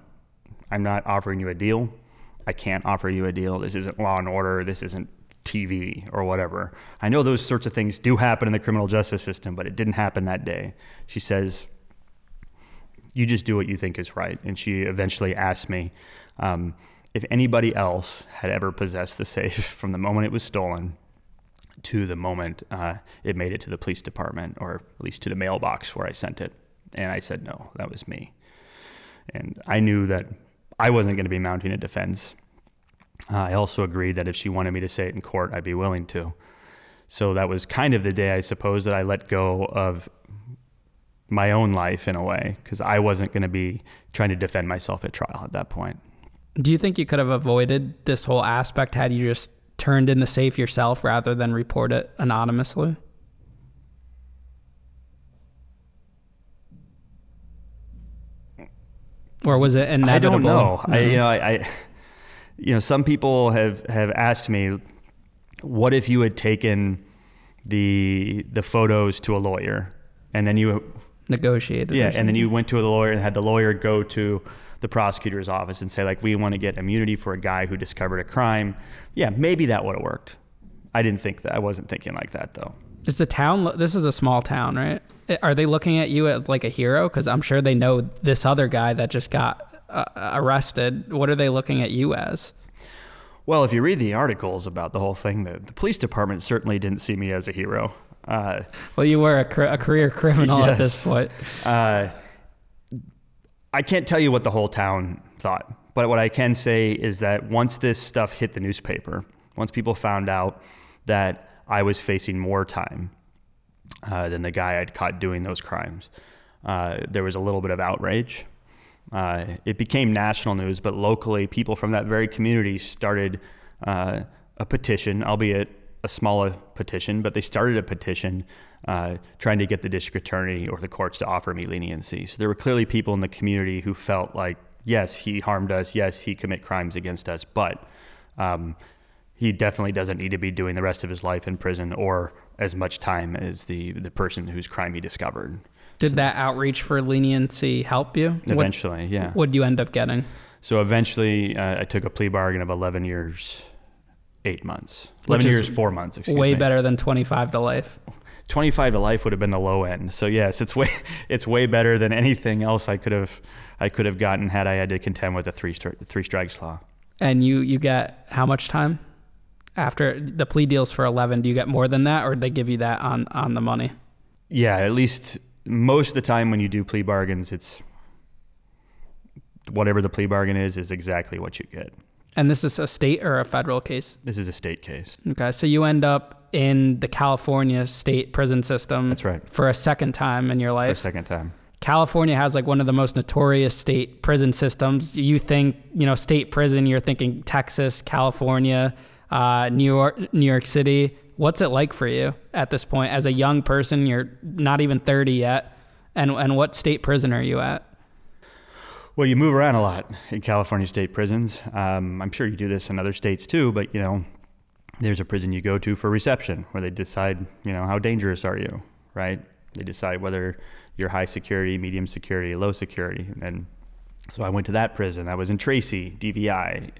Speaker 2: I'm not offering you a deal. I can't offer you a deal. This isn't law and order. This isn't TV or whatever. I know those sorts of things do happen in the criminal justice system, but it didn't happen that day." She says, you just do what you think is right. And she eventually asked me um, if anybody else had ever possessed the safe from the moment it was stolen to the moment uh, it made it to the police department, or at least to the mailbox where I sent it. And I said, no, that was me. And I knew that I wasn't going to be mounting a defense. Uh, I also agreed that if she wanted me to say it in court, I'd be willing to. So that was kind of the day, I suppose, that I let go of my own life in a way because I wasn't going to be trying to defend myself at trial at that point.
Speaker 1: Do you think you could have avoided this whole aspect had you just turned in the safe yourself rather than report it anonymously? Or was it inevitable?
Speaker 2: I don't know. I,
Speaker 1: Mhm.
Speaker 2: you know, I, I, you know, some people have have asked me, what if you had taken the the photos to a lawyer, and then you
Speaker 1: Negotiated.
Speaker 2: yeah, and then you went to the lawyer and had the lawyer go to the prosecutor's office and say like, we want to get immunity for a guy who discovered a crime. Yeah, maybe that would have worked. I didn't think that. I wasn't thinking like that though.
Speaker 1: Is the town? This is a small town, right? Are they looking at you at like a hero? Because I'm sure they know this other guy that just got uh, arrested. What are they looking at you as?
Speaker 2: Well, if you read the articles about the whole thing, the, the police department certainly didn't see me as a hero. Uh,
Speaker 1: Well, you were a, a career criminal at this point.
Speaker 2: uh, I can't tell you what the whole town thought, but what I can say is that once this stuff hit the newspaper, once people found out that I was facing more time uh, than the guy I'd caught doing those crimes, uh, there was a little bit of outrage. Uh, it became national news, but locally, people from that very community started uh, a petition, albeit a smaller petition, but they started a petition uh, trying to get the district attorney or the courts to offer me leniency. So there were clearly people in the community who felt like, yes, he harmed us, yes, he commit crimes against us, but um, he definitely doesn't need to be doing the rest of his life in prison or as much time as the the person whose crime he discovered.
Speaker 1: Did that outreach for leniency help you? What-
Speaker 2: Eventually, yeah.
Speaker 1: What'd you end up getting?
Speaker 2: So eventually, uh, I took a plea bargain of 11 years, eight months. 11 years, four months, excuse
Speaker 1: Way
Speaker 2: me.
Speaker 1: better than 25 to life.
Speaker 2: 25 to life would have been the low end. So yes, it's way, it's way better than anything else I could have, I could have gotten had I had to contend with a three, stri- three strikes law.
Speaker 1: And you you get how much time? After the plea deals for 11, do you get more than that or did they give you that on on the money?
Speaker 2: Yeah, at least most of the time when you do plea bargains, it's whatever the plea bargain is, is exactly what you get.
Speaker 1: And this is a state or a federal case?
Speaker 2: This is a state case.
Speaker 1: Okay, so you end up in the California state prison system
Speaker 2: That's right.
Speaker 1: for a second time in your life.
Speaker 2: For a second time.
Speaker 1: California has like one of the most notorious state prison systems. You think, you know, state prison, you're thinking Texas, California, uh, New York, New York City. What's it like for you at this point? As a young person, you're not even 30 yet. And, and what state prison are you at?
Speaker 2: Well, you move around a lot in California state prisons. Um, I'm sure you do this in other states too, but you know, there's a prison you go to for reception where they decide, you know, how dangerous are you, right? They decide whether you're high security, medium security, low security. And so I went to that prison. I was in Tracy, DVI,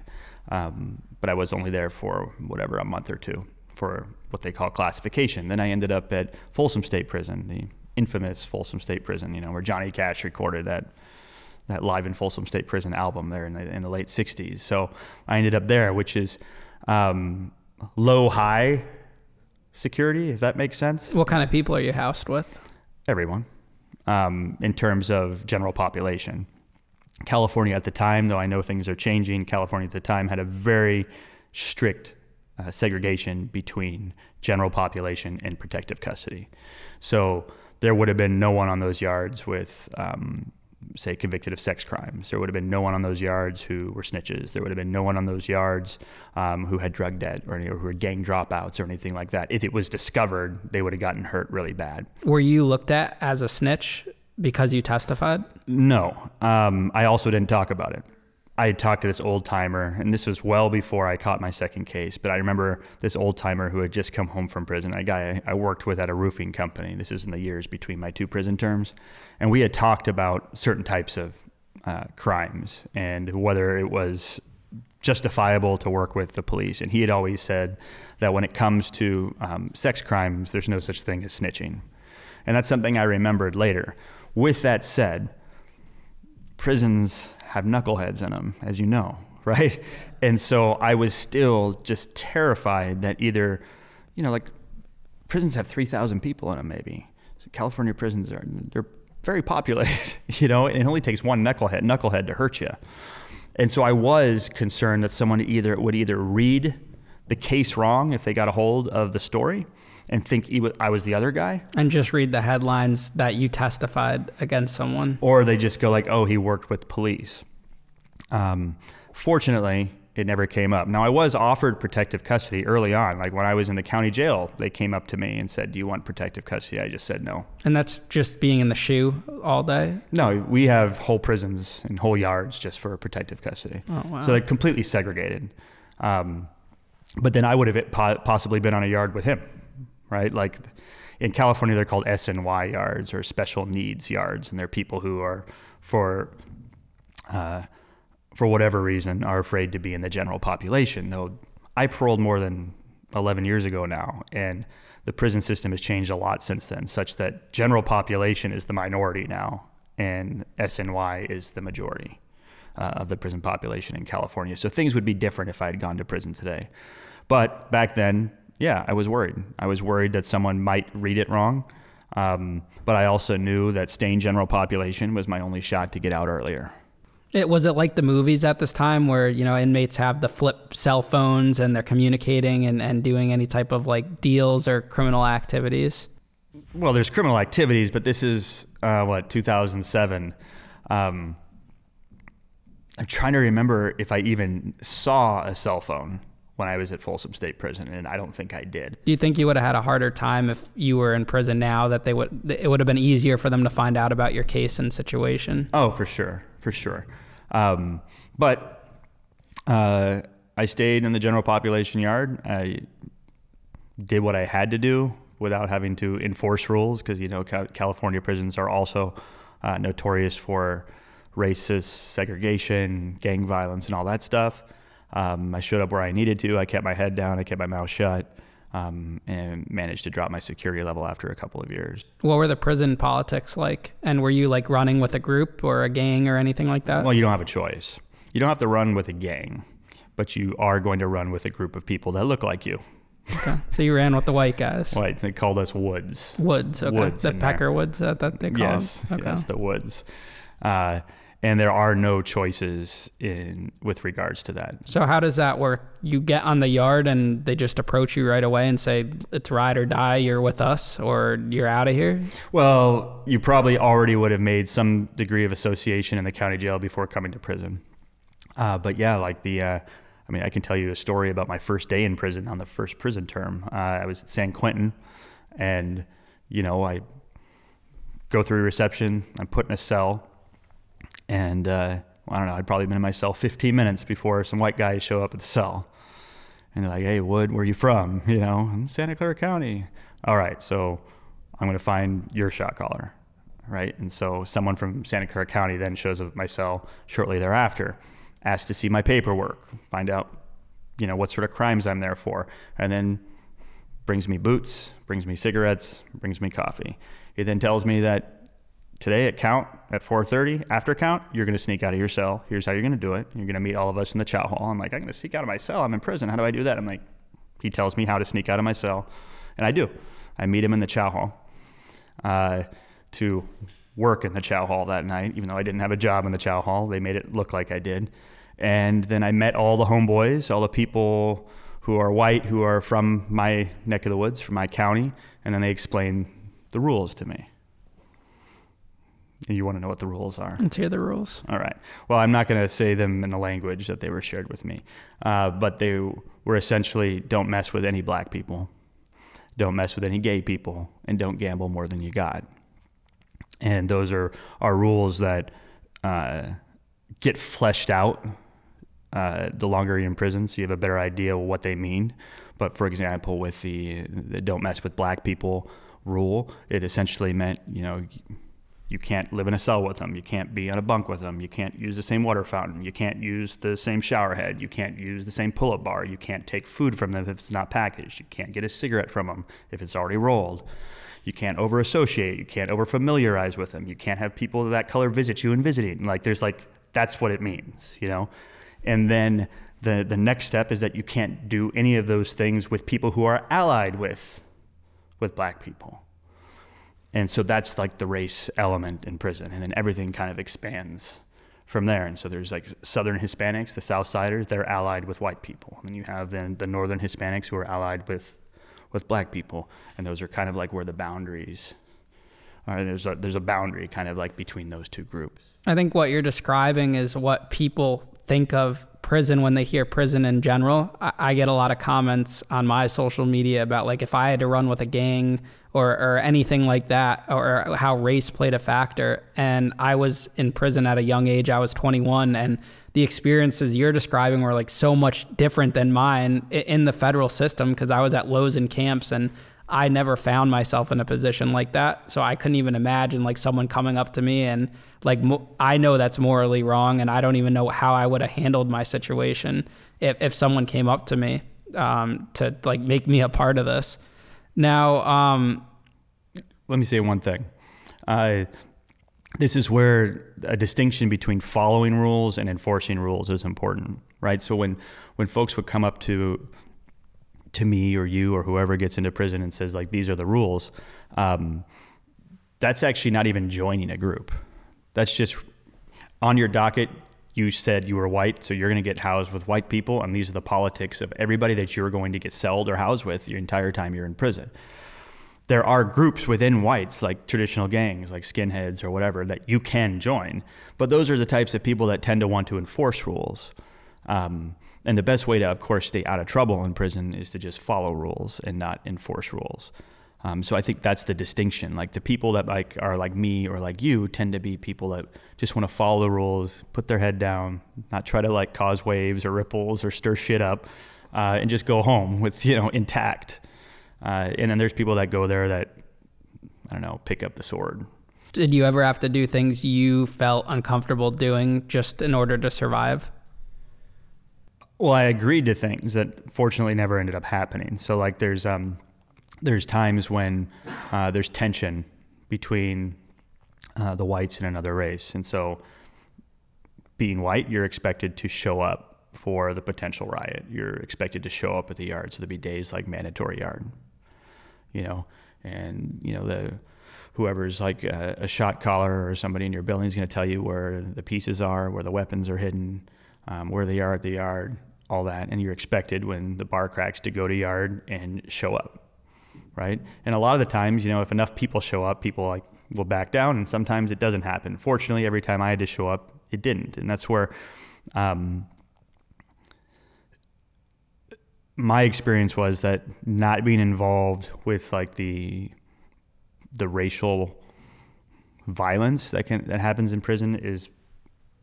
Speaker 2: um, but I was only there for whatever, a month or two for what they call classification. Then I ended up at Folsom State Prison, the infamous Folsom State Prison, you know, where Johnny Cash recorded that that live in Folsom State Prison album there in the in the late '60s. So I ended up there, which is um, low high security, if that makes sense.
Speaker 1: What kind of people are you housed with?
Speaker 2: Everyone, um, in terms of general population. California at the time, though I know things are changing, California at the time had a very strict uh, segregation between general population and protective custody. So there would have been no one on those yards with, um, say, convicted of sex crimes. There would have been no one on those yards who were snitches. There would have been no one on those yards um, who had drug debt or, any, or who were gang dropouts or anything like that. If it was discovered, they would have gotten hurt really bad.
Speaker 1: Were you looked at as a snitch because you testified?
Speaker 2: No, um, I also didn't talk about it. I had talked to this old timer, and this was well before I caught my second case. But I remember this old timer who had just come home from prison, a guy I worked with at a roofing company. This is in the years between my two prison terms. And we had talked about certain types of uh, crimes and whether it was justifiable to work with the police. And he had always said that when it comes to um, sex crimes, there's no such thing as snitching. And that's something I remembered later. With that said, prisons have knuckleheads in them, as you know, right? And so I was still just terrified that either, you know, like prisons have 3,000 people in them, maybe. So California prisons are, they're very populated, you know, and it only takes one knucklehead, knucklehead to hurt you. And so I was concerned that someone either would either read the case wrong if they got a hold of the story and think he wa- I was the other guy,
Speaker 1: And just read the headlines that you testified against someone.
Speaker 2: or they just go like, "Oh, he worked with police." Um, fortunately, it never came up. Now, I was offered protective custody early on. Like when I was in the county jail, they came up to me and said, "Do you want protective custody?" I just said no.
Speaker 1: And that's just being in the shoe all day.
Speaker 2: No, we have whole prisons and whole yards just for protective custody.
Speaker 1: Oh, wow.
Speaker 2: So they're completely segregated. Um, but then I would have possibly been on a yard with him, right? Like in California, they're called SNY yards or special needs yards, and they're people who are for uh, for whatever reason are afraid to be in the general population. Though I paroled more than 11 years ago now, and the prison system has changed a lot since then, such that general population is the minority now, and SNY is the majority uh, of the prison population in California. So things would be different if I had gone to prison today. But back then, yeah, I was worried. I was worried that someone might read it wrong. Um, but I also knew that staying general population was my only shot to get out earlier.
Speaker 1: It was it like the movies at this time where, you know, inmates have the flip cell phones and they're communicating and, and doing any type of like deals or criminal activities?
Speaker 2: Well, there's criminal activities, but this is uh, what 2007. Um, I'm trying to remember if I even saw a cell phone when I was at Folsom State Prison, and I don't think I did.
Speaker 1: Do you think you would have had a harder time if you were in prison now? That they would it would have been easier for them to find out about your case and situation?
Speaker 2: Oh, for sure, for sure. Um, but uh, I stayed in the general population yard. I did what I had to do without having to enforce rules because you know California prisons are also uh, notorious for racist segregation, gang violence, and all that stuff. Um, I showed up where I needed to. I kept my head down. I kept my mouth shut. Um, and managed to drop my security level after a couple of years.
Speaker 1: What were the prison politics like? And were you like running with a group or a gang or anything like that?
Speaker 2: Well, you don't have a choice. You don't have to run with a gang, but you are going to run with a group of people that look like you.
Speaker 1: Okay. So you ran with the white guys.
Speaker 2: White. They called us Woods.
Speaker 1: Woods. Okay. Woods the Pecker there. Woods that, that they call
Speaker 2: yes,
Speaker 1: them.
Speaker 2: Okay. Yes, the Woods. Uh, and there are no choices in with regards to that.
Speaker 1: So how does that work? You get on the yard and they just approach you right away and say it's ride or die, you're with us or you're out of here?
Speaker 2: Well, you probably already would have made some degree of association in the county jail before coming to prison. Uh, but yeah, like the uh, I mean, I can tell you a story about my first day in prison on the first prison term. Uh, I was at San Quentin and you know, I go through reception, I'm put in a cell and uh, I don't know, I'd probably been in my cell 15 minutes before some white guys show up at the cell. And they're like, hey, Wood, where are you from? You know, I'm Santa Clara County. All right, so I'm going to find your shot caller. Right. And so someone from Santa Clara County then shows up at my cell shortly thereafter, asks to see my paperwork, find out, you know, what sort of crimes I'm there for, and then brings me boots, brings me cigarettes, brings me coffee. He then tells me that today at count at 4.30 after count you're going to sneak out of your cell. Here's how you're going to do it. You're going to meet all of us in the chow hall. I'm like i'm going to sneak out of my cell. I'm in prison. How do i do that? I'm like he tells me how to sneak out of my cell and i do. I meet him in the chow hall uh, to work in the chow hall that night. Even though i didn't have a job in the chow hall they made it look like i did. And then i met all the homeboys all the people who are white who are from my neck of the woods from my county and then they explained the rules to me you want to know what the rules are.
Speaker 1: Let's hear the rules.
Speaker 2: All right. Well, I'm not going to say them in the language that they were shared with me, uh, but they were essentially don't mess with any black people, don't mess with any gay people, and don't gamble more than you got. And those are, are rules that uh, get fleshed out uh, the longer you're in prison, so you have a better idea what they mean. But for example, with the, the don't mess with black people rule, it essentially meant, you know, you can't live in a cell with them. You can't be on a bunk with them. You can't use the same water fountain. You can't use the same shower head. You can't use the same pull up bar. You can't take food from them if it's not packaged. You can't get a cigarette from them if it's already rolled. You can't over associate. You can't over familiarize with them. You can't have people of that color visit you and visiting. Like, there's like, that's what it means, you know? And then the, the next step is that you can't do any of those things with people who are allied with, with black people and so that's like the race element in prison and then everything kind of expands from there. And so there's like southern hispanics the south siders they're allied with white people. And then you have then the northern hispanics who are allied with with black people. And those are kind of like where the boundaries are. There's a there's a boundary kind of like between those two groups.
Speaker 1: I think what you're describing is what people think of prison when they hear prison in general. I, I get a lot of comments on my social media about like if i had to run with a gang or, or anything like that, or how race played a factor. And I was in prison at a young age. I was 21, and the experiences you're describing were like so much different than mine in the federal system because I was at Lozen camps and I never found myself in a position like that. So I couldn't even imagine like someone coming up to me and like I know that's morally wrong, and I don't even know how I would have handled my situation if if someone came up to me um, to like make me a part of this. Now, um,
Speaker 2: let me say one thing. This is where a distinction between following rules and enforcing rules is important, right? So when when folks would come up to to me or you or whoever gets into prison and says like these are the rules, um, that's actually not even joining a group. That's just on your docket. You said you were white, so you're going to get housed with white people, and these are the politics of everybody that you're going to get celled or housed with your entire time you're in prison. There are groups within whites, like traditional gangs, like skinheads or whatever, that you can join. But those are the types of people that tend to want to enforce rules. Um, and the best way to, of course, stay out of trouble in prison is to just follow rules and not enforce rules. Um, so I think that's the distinction. Like the people that like are like me or like you tend to be people that just want to follow the rules, put their head down, not try to like cause waves or ripples or stir shit up, uh, and just go home with you know intact. Uh, and then there's people that go there that I don't know pick up the sword.
Speaker 1: Did you ever have to do things you felt uncomfortable doing just in order to survive?
Speaker 2: Well, I agreed to things that fortunately never ended up happening. So like there's um there's times when uh, there's tension between uh, the whites and another race, and so being white, you're expected to show up for the potential riot. You're expected to show up at the yard. So there'd be days like mandatory yard, you know, and you know the whoever's like a, a shot caller or somebody in your building is going to tell you where the pieces are, where the weapons are hidden, um, where they are at the yard, all that, and you're expected when the bar cracks to go to yard and show up, right? And a lot of the times, you know, if enough people show up, people like will back down, and sometimes it doesn't happen. Fortunately, every time I had to show up, it didn't, and that's where. Um, my experience was that not being involved with like the the racial violence that can that happens in prison is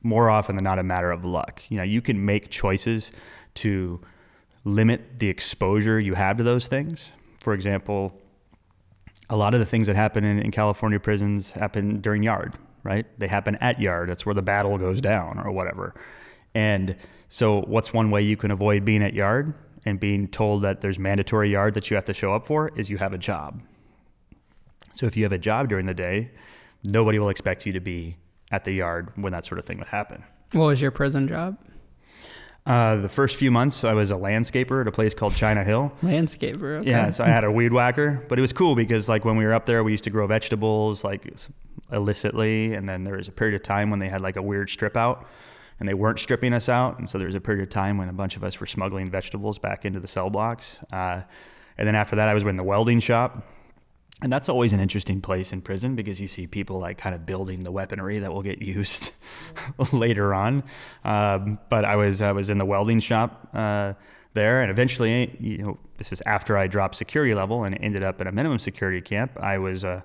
Speaker 2: more often than not a matter of luck. You know, you can make choices to limit the exposure you have to those things. For example, a lot of the things that happen in, in California prisons happen during yard, right? They happen at yard. That's where the battle goes down or whatever. And so, what's one way you can avoid being at yard and being told that there's mandatory yard that you have to show up for? Is you have a job. So, if you have a job during the day, nobody will expect you to be at the yard when that sort of thing would happen.
Speaker 1: What was your prison job?
Speaker 2: Uh, the first few months, I was a landscaper at a place called China Hill.
Speaker 1: Landscaper. Okay.
Speaker 2: Yeah, so I had a weed whacker, but it was cool because like when we were up there, we used to grow vegetables like illicitly, and then there was a period of time when they had like a weird strip out, and they weren't stripping us out, and so there was a period of time when a bunch of us were smuggling vegetables back into the cell blocks. Uh, and then after that, I was in the welding shop, and that's always an interesting place in prison because you see people like kind of building the weaponry that will get used later on. Um, but I was I was in the welding shop uh, there, and eventually, you know, this is after I dropped security level and ended up in a minimum security camp. I was a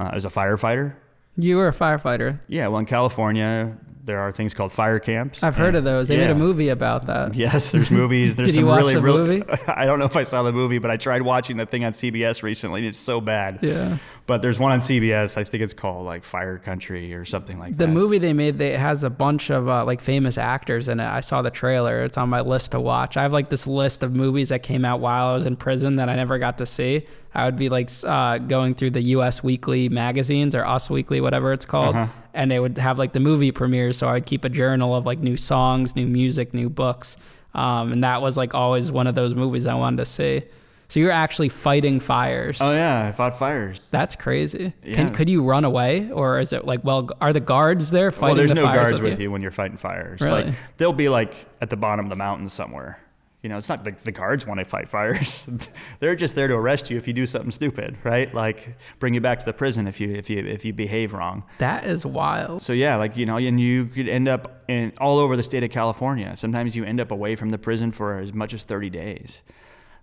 Speaker 2: uh, I was a firefighter.
Speaker 1: You were a firefighter.
Speaker 2: Yeah, well, in California, there are things called fire camps.
Speaker 1: I've heard of those. They
Speaker 2: yeah.
Speaker 1: made a movie about that.
Speaker 2: Yes, there's movies. There's
Speaker 1: Did
Speaker 2: some
Speaker 1: you watch
Speaker 2: really,
Speaker 1: the
Speaker 2: really.
Speaker 1: movie?
Speaker 2: I don't know if I saw the movie, but I tried watching the thing on CBS recently. and It's so bad.
Speaker 1: Yeah.
Speaker 2: But there's one on CBS. I think it's called like Fire Country or something like
Speaker 1: The
Speaker 2: that.
Speaker 1: The movie they made they has a bunch of uh, like famous actors in it. I saw the trailer. It's on my list to watch. I have like this list of movies that came out while I was in prison that I never got to see. I would be like uh, going through the U.S. Weekly magazines or Us Weekly, whatever it's called,
Speaker 2: Uh-huh.
Speaker 1: And they would have like the movie premieres. So I would keep a journal of like new songs, new music, new books, um, and that was like always one of those movies I wanted to see. So you're actually fighting fires.
Speaker 2: Oh yeah, I fought fires.
Speaker 1: That's crazy.
Speaker 2: Yeah.
Speaker 1: Can could you run away, or is it like well, are the guards there fighting?
Speaker 2: well, there's
Speaker 1: the
Speaker 2: no guards with you? when you're fighting fires.
Speaker 1: Really?
Speaker 2: Like they'll be like at the bottom of the mountain somewhere. You know, it's not like the guards want to fight fires. They're just there to arrest you if you do something stupid, right? Like bring you back to the prison if you if you if you behave wrong.
Speaker 1: That is wild.
Speaker 2: So yeah, like you know, and you could end up in all over the state of California. Sometimes you end up away from the prison for as much as 30 days.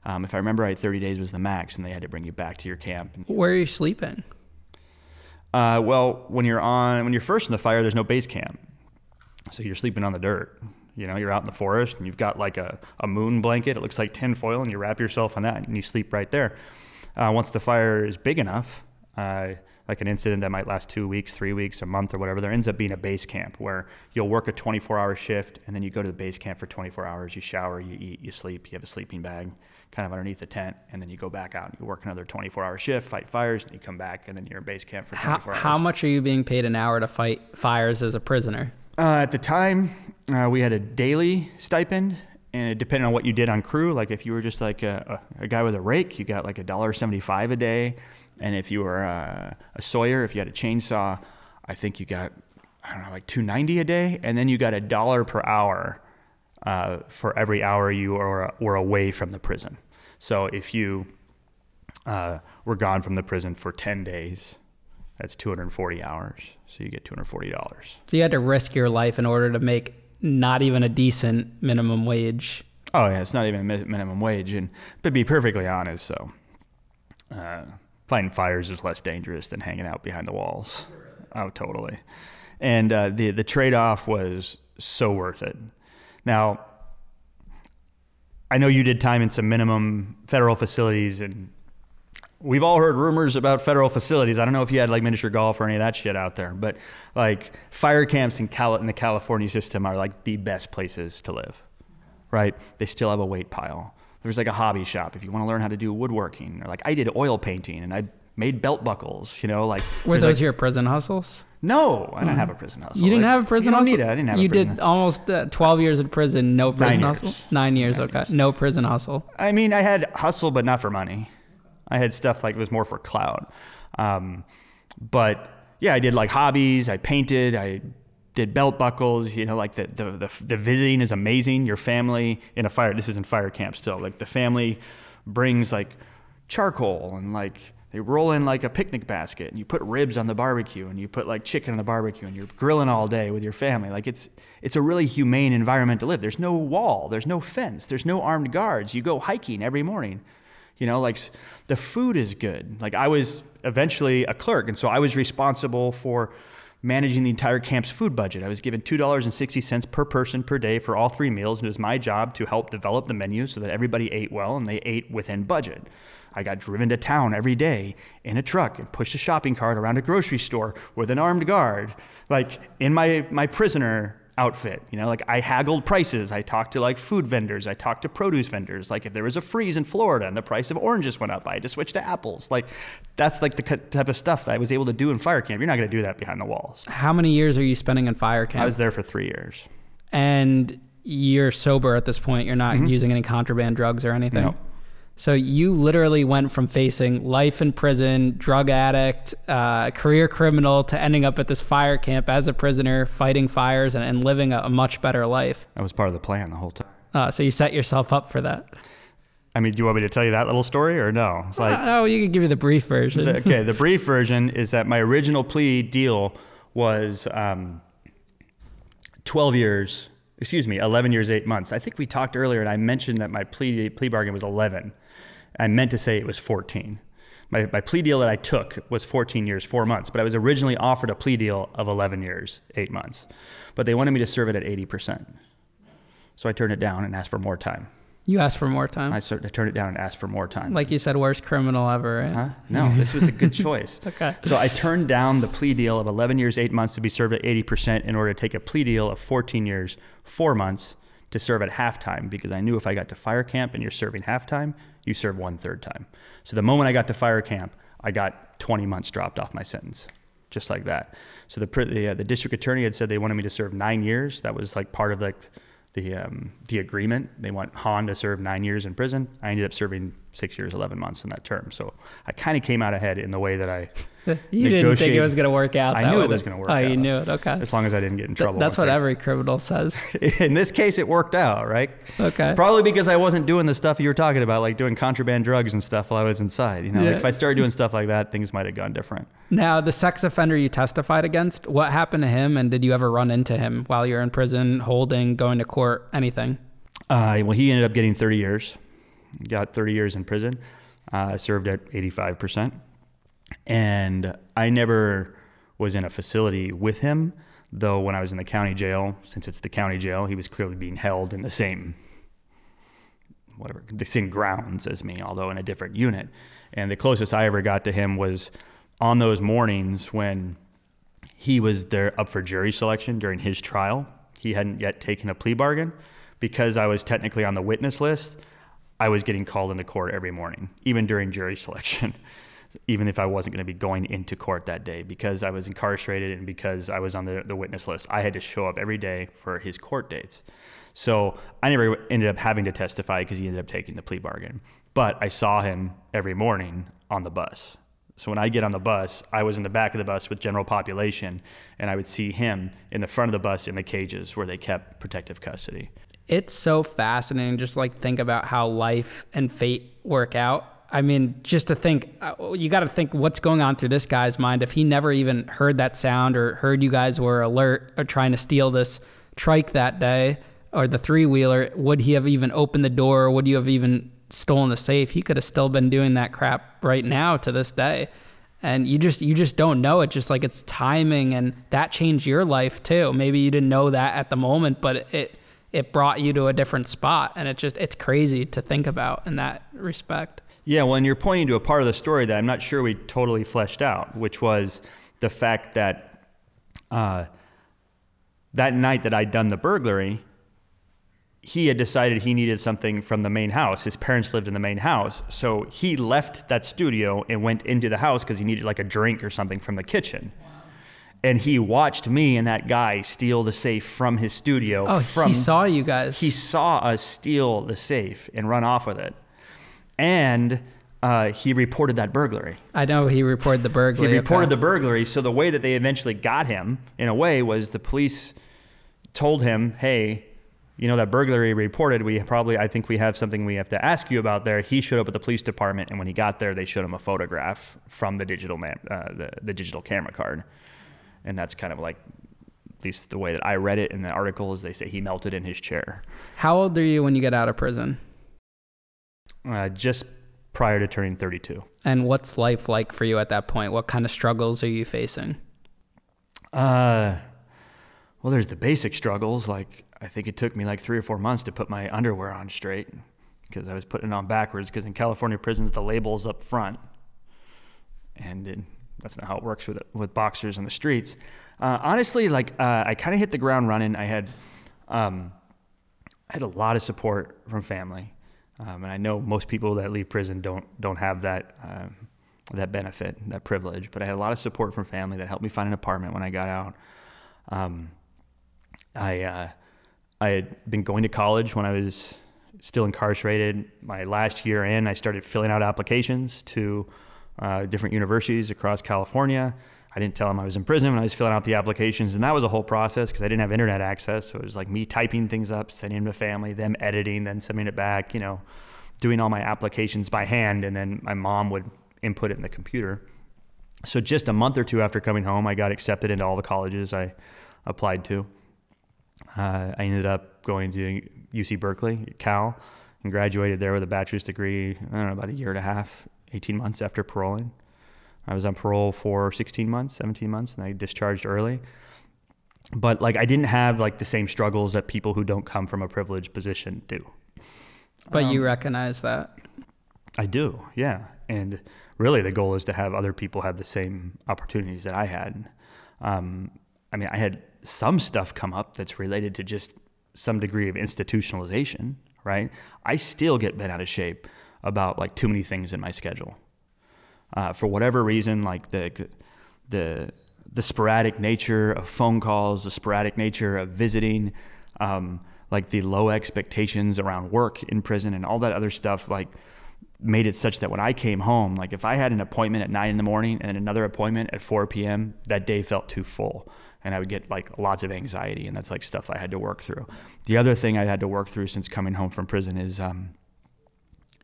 Speaker 2: Um, if I remember right, 30 days was the max, and they had to bring you back to your camp.
Speaker 1: Where are you sleeping?
Speaker 2: Uh, well, when you're on, when you're first in the fire, there's no base camp, so you're sleeping on the dirt. You know, you're out in the forest, and you've got like a, a moon blanket. It looks like tinfoil, and you wrap yourself on that, and you sleep right there. Uh, once the fire is big enough, uh, like an incident that might last two weeks, three weeks, a month, or whatever, there ends up being a base camp where you'll work a 24 hour shift and then you go to the base camp for 24 hours. You shower, you eat, you sleep, you have a sleeping bag kind of underneath the tent, and then you go back out and you work another 24 hour shift, fight fires, and you come back, and then you're in base camp for 24
Speaker 1: how,
Speaker 2: hours.
Speaker 1: How much are you being paid an hour to fight fires as a prisoner?
Speaker 2: Uh, at the time, uh, we had a daily stipend, and it depended on what you did on crew. Like if you were just like a, a, a guy with a rake, you got like a dollar seventy-five a day, and if you were uh, a sawyer, if you had a chainsaw, I think you got I don't know like two ninety a day, and then you got a dollar per hour uh, for every hour you were, were away from the prison. So if you uh, were gone from the prison for ten days, that's 240 hours. So you get $240.
Speaker 1: So you had to risk your life in order to make not even a decent minimum wage.
Speaker 2: Oh yeah, it's not even a minimum wage, and to be perfectly honest, so uh, fighting fires is less dangerous than hanging out behind the walls. Oh, totally. And uh, the the trade off was so worth it. Now, I know you did time in some minimum federal facilities, and we've all heard rumors about federal facilities. I don't know if you had like miniature golf or any of that shit out there, but like fire camps in, Cal- in the California system are like the best places to live, right? They still have a weight pile. There's like a hobby shop if you want to learn how to do woodworking. Or like I did oil painting and I made belt buckles, you know, like
Speaker 1: Were those
Speaker 2: like-
Speaker 1: your prison hustles?
Speaker 2: No, I didn't have a prison hustle.
Speaker 1: You didn't
Speaker 2: It's-
Speaker 1: have a prison hustle.
Speaker 2: Need it. I didn't have
Speaker 1: you
Speaker 2: a prison
Speaker 1: did almost uh, 12 years in prison, no prison
Speaker 2: years.
Speaker 1: hustle. Nine years,
Speaker 2: Nine
Speaker 1: okay.
Speaker 2: years.
Speaker 1: No prison hustle.
Speaker 2: I mean, I had hustle, but not for money. I had stuff like it was more for clout. Um, but yeah, I did like hobbies. I painted. I did belt buckles. You know, like the, the the the visiting is amazing. Your family in a fire. This is in fire camp still. Like the family brings like charcoal and like they roll in like a picnic basket and you put ribs on the barbecue and you put like chicken on the barbecue and you're grilling all day with your family like it's it's a really humane environment to live there's no wall there's no fence there's no armed guards you go hiking every morning you know like the food is good. Like i was eventually a clerk and so i was responsible for managing the entire camp's food budget. I was given $2.60 per person per day for all three meals and it was my job to help develop the menu so that everybody ate well and they ate within budget. I got driven to town every day in a truck and pushed a shopping cart around a grocery store with an armed guard, like in my, my prisoner outfit. You know, like I haggled prices. I talked to like food vendors. I talked to produce vendors. Like if there was a freeze in Florida and the price of oranges went up, I had to switch to apples. Like that's like the type of stuff that I was able to do in fire camp. You're not going to do that behind the walls.
Speaker 1: How many years are you spending in fire camp?
Speaker 2: I was there for three years.
Speaker 1: and you're sober at this point. You're not mm-hmm. using any contraband drugs or anything.
Speaker 2: No.
Speaker 1: So you literally went from facing life in prison, drug addict, uh, career criminal, to ending up at this fire camp as a prisoner, fighting fires and, and living a, a much better life.
Speaker 2: That was part of the plan the whole time.
Speaker 1: Uh, so you set yourself up for that.
Speaker 2: I mean, do you want me to tell you that little story or no? It's like,
Speaker 1: oh, you can give me the brief version.
Speaker 2: The- okay, the brief version is that my original plea deal was um, 12 years, excuse me, 11 years, 8 months. I think we talked earlier and I mentioned that my plea, plea bargain was 11. I meant to say it was 14. My, my plea deal that I took was 14 years, 4 months, but I was originally offered a plea deal of 11 years, 8 months. But they wanted me to serve it at 80%. So I turned it down and asked for more time.
Speaker 1: you asked for more time.
Speaker 2: I, I turned it down and asked for more time.
Speaker 1: like you said, worst criminal ever. Right?
Speaker 2: Huh? No, this was a good choice.
Speaker 1: Okay.
Speaker 2: So I turned down the plea deal of 11 years, 8 months to be served at 80% in order to take a plea deal of 14 years, 4 months to serve at halftime because I knew if I got to fire camp and you're serving halftime, you serve one third time. So the moment I got to fire camp, I got 20 months dropped off my sentence, just like that. So the the, uh, the district attorney had said they wanted me to serve nine years. That was like part of like the um, the agreement. They want Hahn to serve nine years in prison. I ended up serving six years, 11 months in that term. So I kind of came out ahead in the way that I
Speaker 1: You didn't think it was going to work out.
Speaker 2: I knew it was gonna work
Speaker 1: Oh, you knew it. Okay.
Speaker 2: as long as I didn't get in
Speaker 1: Th-
Speaker 2: trouble.
Speaker 1: that's what every criminal says.
Speaker 2: in this case, it worked out, right?
Speaker 1: Okay.
Speaker 2: Probably because I wasn't doing the stuff you were talking about, like doing contraband drugs and stuff while I was inside. You know,
Speaker 1: Yeah.
Speaker 2: like if I started doing stuff like that, things might have gone different.
Speaker 1: Now, the sex offender you testified against, what happened to him, and did you ever run into him while you're in prison, holding, going to court, anything?
Speaker 2: Uh, well, he ended up getting 30 years. Got 30 years in prison. Uh, served at 85%. And I never was in a facility with him, though when I was in the county jail, since it's the county jail, he was clearly being held in the same whatever the same grounds as me, although in a different unit. And the closest I ever got to him was on those mornings when he was there up for jury selection during his trial. He hadn't yet taken a plea bargain. Because I was technically on the witness list, I was getting called into court every morning, even during jury selection, even if I wasn't going to be going into court that day because I was incarcerated and because I was on the, the witness list. I had to show up every day for his court dates. So I never ended up having to testify because he ended up taking the plea bargain. But I saw him every morning on the bus. So when I get on the bus, I was in the back of the bus with general population, and I would see him in the front of the bus in the cages where they kept protective custody.
Speaker 1: It's so fascinating just like think about how life and fate work out. I mean, just to think, uh, you got to think what's going on through this guy's mind if he never even heard that sound or heard you guys were alert or trying to steal this trike that day or the three wheeler, would he have even opened the door? Or would you have even stolen the safe? He could have still been doing that crap right now to this day. And you just you just don't know it. Just like it's timing, and that changed your life too. Maybe you didn't know that at the moment, but it it brought you to a different spot, and it just it's crazy to think about in that respect.
Speaker 2: Yeah, well, and you're pointing to a part of the story that I'm not sure we totally fleshed out, which was the fact that uh, that night that I'd done the burglary, he had decided he needed something from the main house. His parents lived in the main house. So he left that studio and went into the house because he needed like a drink or something from the kitchen. And he watched me and that guy steal the safe from his studio.
Speaker 1: Oh,
Speaker 2: from,
Speaker 1: he saw you guys.
Speaker 2: He saw us steal the safe and run off with it. And uh, he reported that burglary.
Speaker 1: I know he reported the burglary.
Speaker 2: He reported
Speaker 1: okay.
Speaker 2: the burglary. So the way that they eventually got him, in a way, was the police told him, "Hey, you know that burglary reported. We probably, I think we have something we have to ask you about there." He showed up at the police department, and when he got there, they showed him a photograph from the digital man, uh, the, the digital camera card, and that's kind of like. At least the way that I read it in the article is they say he melted in his chair.
Speaker 1: How old are you when you get out of prison?
Speaker 2: Uh, just prior to turning 32.
Speaker 1: And what's life like for you at that point? What kind of struggles are you facing?
Speaker 2: Uh, well, there's the basic struggles. Like, I think it took me like three or four months to put my underwear on straight because I was putting it on backwards. Because in California prisons, the label's up front, and it, that's not how it works with with boxers in the streets. Uh, honestly, like uh, I kind of hit the ground running. I had, um, I had a lot of support from family. Um, and I know most people that leave prison don't don't have that um, that benefit, that privilege. But I had a lot of support from family that helped me find an apartment when I got out. Um, I uh, I had been going to college when I was still incarcerated. My last year in, I started filling out applications to uh, different universities across California. I didn't tell them I was in prison when I was filling out the applications, and that was a whole process because I didn't have internet access. So it was like me typing things up, sending them to family, them editing, then sending it back. You know, doing all my applications by hand, and then my mom would input it in the computer. So just a month or two after coming home, I got accepted into all the colleges I applied to. Uh, I ended up going to UC Berkeley, Cal, and graduated there with a bachelor's degree. I don't know about a year and a half, 18 months after paroling. I was on parole for 16 months, 17 months, and I discharged early. But like I didn't have like the same struggles that people who don't come from a privileged position do.
Speaker 1: But
Speaker 2: Um,
Speaker 1: you recognize that.
Speaker 2: I do, yeah. And really, the goal is to have other people have the same opportunities that I had. Um, I mean, I had some stuff come up that's related to just some degree of institutionalization, right? I still get bent out of shape about like too many things in my schedule. Uh, for whatever reason, like the the the sporadic nature of phone calls, the sporadic nature of visiting, um, like the low expectations around work in prison and all that other stuff, like made it such that when I came home, like if I had an appointment at nine in the morning and another appointment at 4 p.m., that day felt too full. And I would get like lots of anxiety, and that's like stuff I had to work through. The other thing I had to work through since coming home from prison is, um,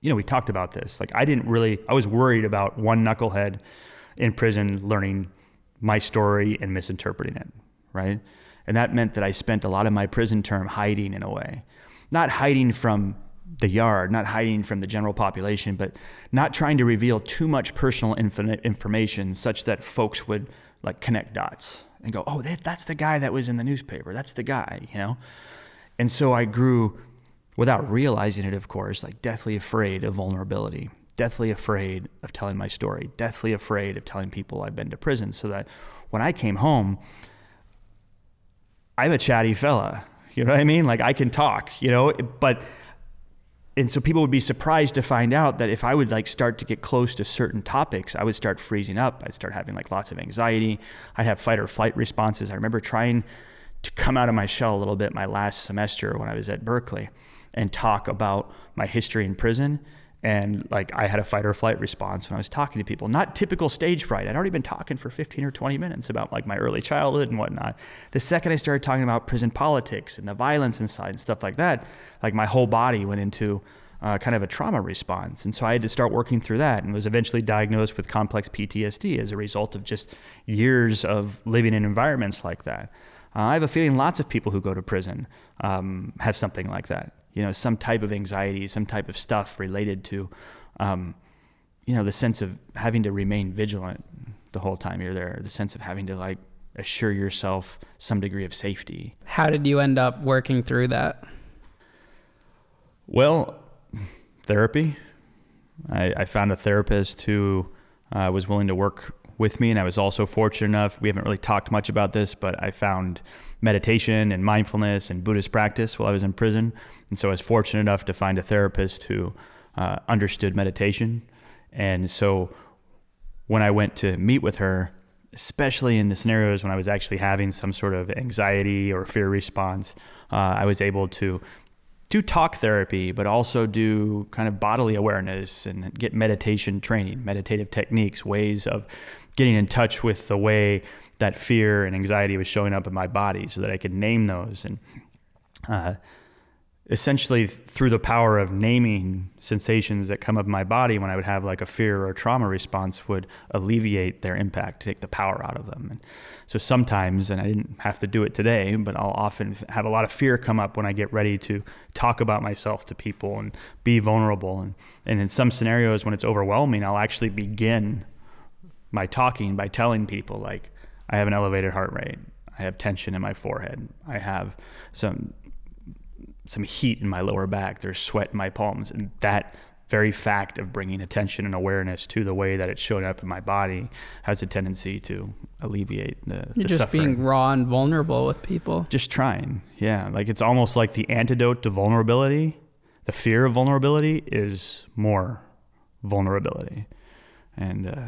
Speaker 2: you know, we talked about this. Like I didn't really, I was worried about one knucklehead in prison learning my story and misinterpreting it, right? And that meant that I spent a lot of my prison term hiding in a way. Not hiding from the yard, not hiding from the general population, but not trying to reveal too much personal information such that folks would like connect dots and go, oh, that, that's the guy that was in the newspaper. That's the guy, you know? And so I grew, without realizing it, of course, like deathly afraid of vulnerability. deathly afraid of telling my story, deathly afraid of telling people I've been to prison, so that when I came home, I'm a chatty fella. You know what I mean? Like I can talk, you know, but and so people would be surprised to find out that if I would like start to get close to certain topics, I would start freezing up. I'd start having like lots of anxiety. I'd have fight or flight responses. I remember trying to come out of my shell a little bit my last semester when I was at Berkeley and talk about my history in prison and like I had a fight or flight response when I was talking to people. Not typical stage fright. I'd already been talking for 15 or 20 minutes about like my early childhood and whatnot. The second I started talking about prison politics and the violence inside and stuff like that, like my whole body went into uh, kind of a trauma response. And so I had to start working through that and was eventually diagnosed with complex PTSD as a result of just years of living in environments like that. Uh, I have a feeling lots of people who go to prison um, have something like that you know, some type of anxiety, some type of stuff related to, um, you know, the sense of having to remain vigilant the whole time you're there, the sense of having to like assure yourself some degree of safety.
Speaker 1: How did you end up working through that?
Speaker 2: Well, therapy. I, I found a therapist who uh, was willing to work with me. And I was also fortunate enough, we haven't really talked much about this, but I found meditation and mindfulness and Buddhist practice while I was in prison. And so I was fortunate enough to find a therapist who uh, understood meditation. And so when I went to meet with her, especially in the scenarios when I was actually having some sort of anxiety or fear response, uh, I was able to do talk therapy, but also do kind of bodily awareness and get meditation training, meditative techniques, ways of getting in touch with the way that fear and anxiety was showing up in my body so that I could name those. And uh, essentially, through the power of naming sensations that come up in my body when I would have like a fear or trauma response, would alleviate their impact, take the power out of them. And so sometimes, and I didn't have to do it today, but I'll often have a lot of fear come up when I get ready to talk about myself to people and be vulnerable. And, and in some scenarios, when it's overwhelming, I'll actually begin my talking by telling people like I have an elevated heart rate, I have tension in my forehead, I have some some heat in my lower back, there's sweat in my palms, and that very fact of bringing attention and awareness to the way that it's showing up in my body has a tendency to alleviate the,
Speaker 1: the just
Speaker 2: suffering.
Speaker 1: being raw and vulnerable with people.
Speaker 2: Just trying, yeah. Like it's almost like the antidote to vulnerability. The fear of vulnerability is more vulnerability, and uh,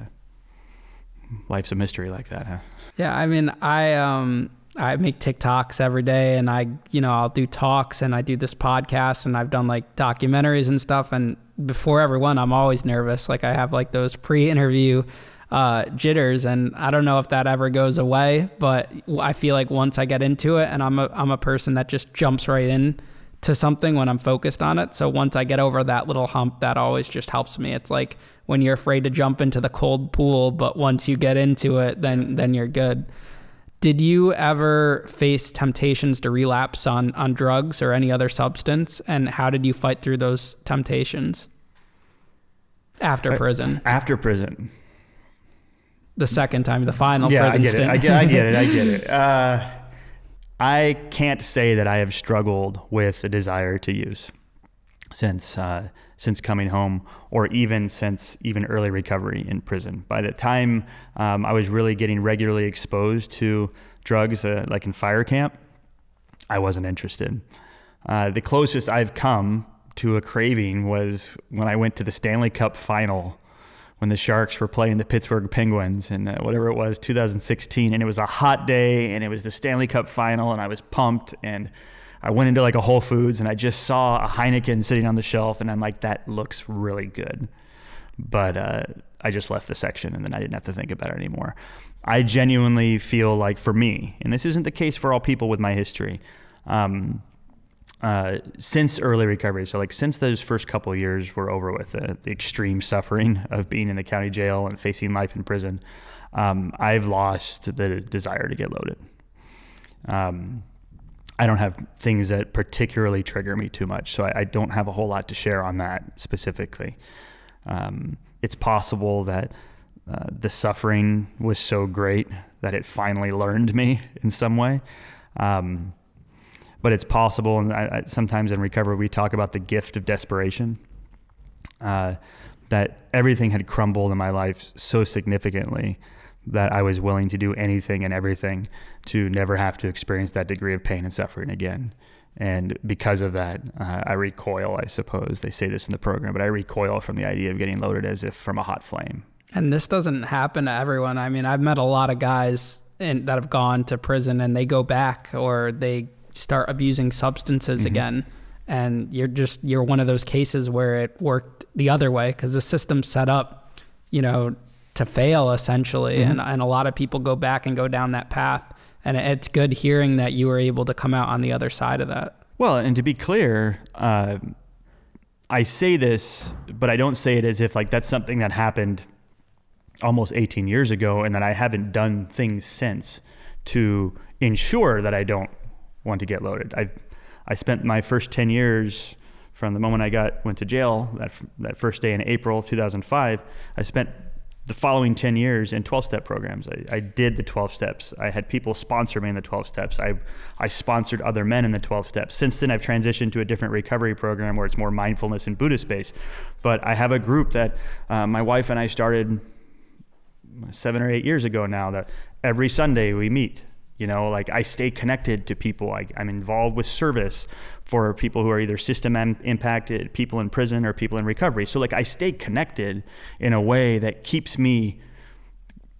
Speaker 2: life's a mystery like that, huh?
Speaker 1: Yeah, I mean, I um I make TikToks every day and I, you know, I'll do talks and I do this podcast and I've done like documentaries and stuff and before everyone I'm always nervous. Like I have like those pre-interview uh, jitters and I don't know if that ever goes away, but I feel like once I get into it and I'm a I'm a person that just jumps right in to something when I'm focused on it. So once I get over that little hump, that always just helps me. It's like when you're afraid to jump into the cold pool, but once you get into it, then then you're good. Did you ever face temptations to relapse on on drugs or any other substance and how did you fight through those temptations after uh, prison?
Speaker 2: After prison.
Speaker 1: The second time, the final
Speaker 2: yeah,
Speaker 1: prison
Speaker 2: I get
Speaker 1: stint.
Speaker 2: it. I get, I get it. I get it. Uh, I can't say that I have struggled with a desire to use since uh, since coming home, or even since even early recovery in prison. By the time um, I was really getting regularly exposed to drugs, uh, like in fire camp, I wasn't interested. Uh, the closest I've come to a craving was when I went to the Stanley Cup final when the Sharks were playing the Pittsburgh Penguins and uh, whatever it was, 2016, and it was a hot day and it was the Stanley Cup final, and I was pumped and I went into like a Whole Foods and I just saw a Heineken sitting on the shelf, and I'm like, that looks really good. But uh, I just left the section and then I didn't have to think about it anymore. I genuinely feel like for me, and this isn't the case for all people with my history, um, uh, since early recovery, so like since those first couple years were over with, the, the, extreme suffering of being in the county jail and facing life in prison, um, I've lost the desire to get loaded. Um, I don't have things that particularly trigger me too much, so I, I don't have a whole lot to share on that specifically. Um, it's possible that uh, the suffering was so great that it finally learned me in some way. Um, but it's possible. And I, I, sometimes in recovery, we talk about the gift of desperation. Uh, that everything had crumbled in my life so significantly that I was willing to do anything and everything to never have to experience that degree of pain and suffering again. And because of that, uh, I recoil, I suppose. They say this in the program, but I recoil from the idea of getting loaded as if from a hot flame.
Speaker 1: And this doesn't happen to everyone. I mean, I've met a lot of guys in, that have gone to prison and they go back or they start abusing substances mm-hmm. again. And you're just, you're one of those cases where it worked the other way because the system's set up, you know, to fail essentially. Mm-hmm. And, and a lot of people go back and go down that path. And it's good hearing that you were able to come out on the other side of that.
Speaker 2: Well, and to be clear, uh, I say this, but I don't say it as if like that's something that happened almost 18 years ago and that I haven't done things since to ensure that I don't want to get loaded. I I spent my first 10 years from the moment I got went to jail that that first day in April 2005. I spent the following 10 years in 12 step programs. I, I, did the 12 steps. I had people sponsor me in the 12 steps. I, I sponsored other men in the 12 steps. Since then, I've transitioned to a different recovery program where it's more mindfulness and Buddhist based. But I have a group that uh, my wife and I started seven or eight years ago now that every Sunday we meet. You know, like I stay connected to people. I, am involved with service for people who are either system impacted, people in prison, or people in recovery. So, like, I stay connected in a way that keeps me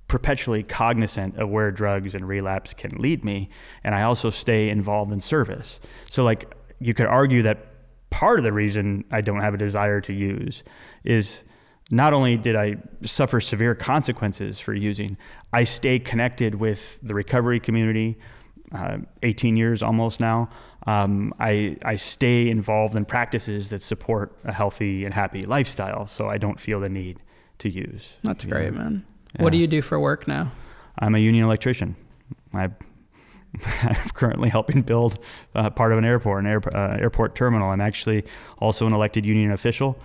Speaker 2: perpetually cognizant of where drugs and relapse can lead me. And I also stay involved in service. So, like, you could argue that part of the reason I don't have a desire to use is not only did I suffer severe consequences for using, I stay connected with the recovery community, uh, 18 years almost now. Um, I, I stay involved in practices that support a healthy and happy lifestyle, so I don't feel the need to use.
Speaker 1: That's great, know. man. Yeah. What do you do for work now?
Speaker 2: I'm a union electrician. I, I'm currently helping build uh, part of an airport, an air, uh, airport terminal. I'm actually also an elected union official.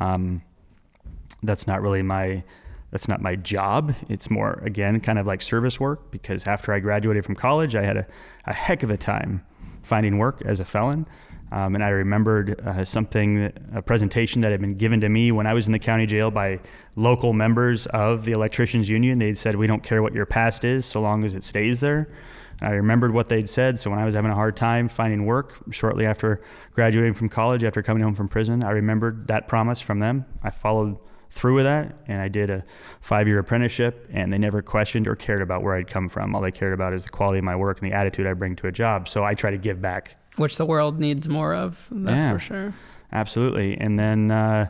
Speaker 2: Um, that's not really my that's not my job. It's more again kind of like service work because after I graduated from college, I had a, a heck of a time finding work as a felon. Um, and I remembered uh, something, a presentation that had been given to me when I was in the county jail by local members of the electricians union. They'd said, "We don't care what your past is, so long as it stays there." I remembered what they'd said. So when I was having a hard time finding work shortly after graduating from college, after coming home from prison, I remembered that promise from them. I followed through with that and I did a five year apprenticeship and they never questioned or cared about where I'd come from. All they cared about is the quality of my work and the attitude I bring to a job. So I try to give back.
Speaker 1: Which the world needs more of, that's
Speaker 2: yeah,
Speaker 1: for sure.
Speaker 2: Absolutely. And then, uh,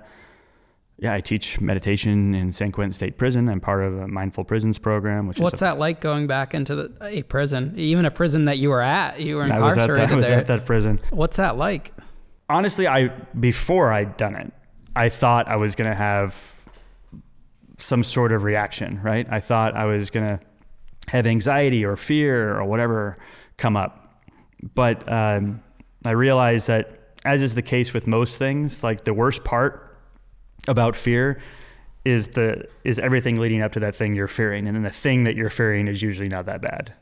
Speaker 2: yeah, I teach meditation in San Quentin State Prison. I'm part of a Mindful Prisons program. Which
Speaker 1: what's that like going back into the, a prison, even a prison that you were at? You were incarcerated
Speaker 2: I was at that, I was
Speaker 1: there.
Speaker 2: at that prison.
Speaker 1: What's that like?
Speaker 2: Honestly, I before I'd done it, I thought I was going to have some sort of reaction, right? I thought I was going to have anxiety or fear or whatever come up. But um, I realized that, as is the case with most things, like the worst part about fear is the is everything leading up to that thing you're fearing, and then the thing that you're fearing is usually not that bad,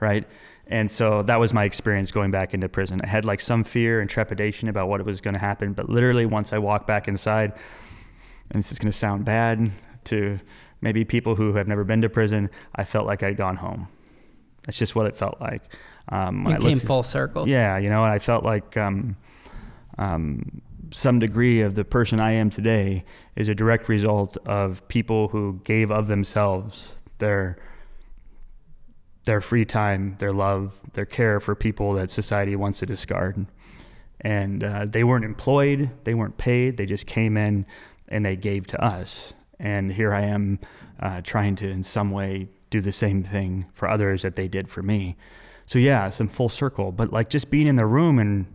Speaker 2: right? And so that was my experience going back into prison. I had like some fear and trepidation about what was going to happen, but literally once I walked back inside, and this is going to sound bad, to maybe people who have never been to prison, I felt like I'd gone home. That's just what it felt like.
Speaker 1: Um, you came full circle.
Speaker 2: Yeah, you know, and I felt like um, um, some degree of the person I am today is a direct result of people who gave of themselves their their free time, their love, their care for people that society wants to discard. And uh, they weren't employed, they weren't paid, they just came in and they gave to us. And here I am uh, trying to, in some way, do the same thing for others that they did for me. So yeah, some full circle. But like just being in the room and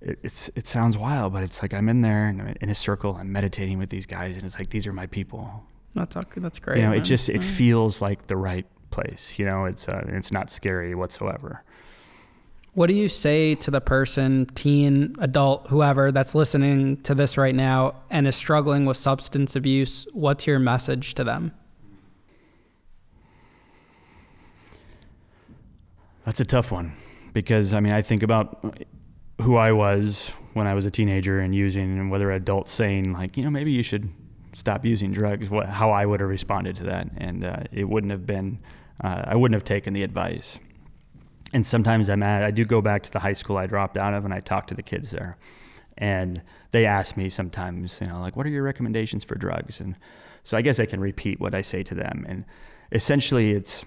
Speaker 2: it, it's it sounds wild, but it's like I'm in there and I'm in a circle. I'm meditating with these guys, and it's like these are my people.
Speaker 1: That's that's great.
Speaker 2: You know,
Speaker 1: man.
Speaker 2: it just it feels like the right place. You know, it's uh, it's not scary whatsoever.
Speaker 1: What do you say to the person, teen, adult, whoever that's listening to this right now and is struggling with substance abuse? What's your message to them?
Speaker 2: That's a tough one because I mean, I think about who I was when I was a teenager and using and whether adults saying like, you know, maybe you should stop using drugs, what, how I would have responded to that, and uh, it wouldn't have been. Uh, I wouldn't have taken the advice. And sometimes I'm at, I do go back to the high school I dropped out of, and I talk to the kids there, and they ask me sometimes, you know, like, what are your recommendations for drugs? And so I guess I can repeat what I say to them, and essentially, it's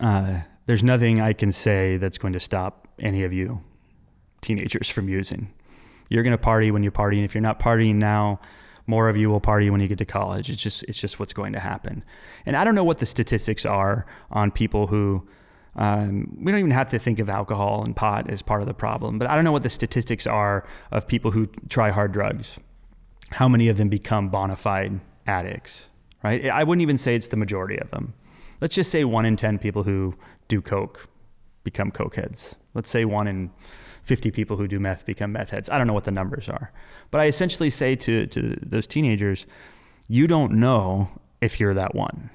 Speaker 2: uh, there's nothing I can say that's going to stop any of you teenagers from using. You're going to party when you party, and if you're not partying now, more of you will party when you get to college. It's just it's just what's going to happen. And I don't know what the statistics are on people who um, we don't even have to think of alcohol and pot as part of the problem, but I don't know what the statistics are of people who try hard drugs. How many of them become bona fide addicts, right? I wouldn't even say it's the majority of them. Let's just say one in 10 people who do coke become coke heads. Let's say one in 50 people who do meth become meth heads. I don't know what the numbers are. But I essentially say to, to those teenagers, you don't know if you're that one.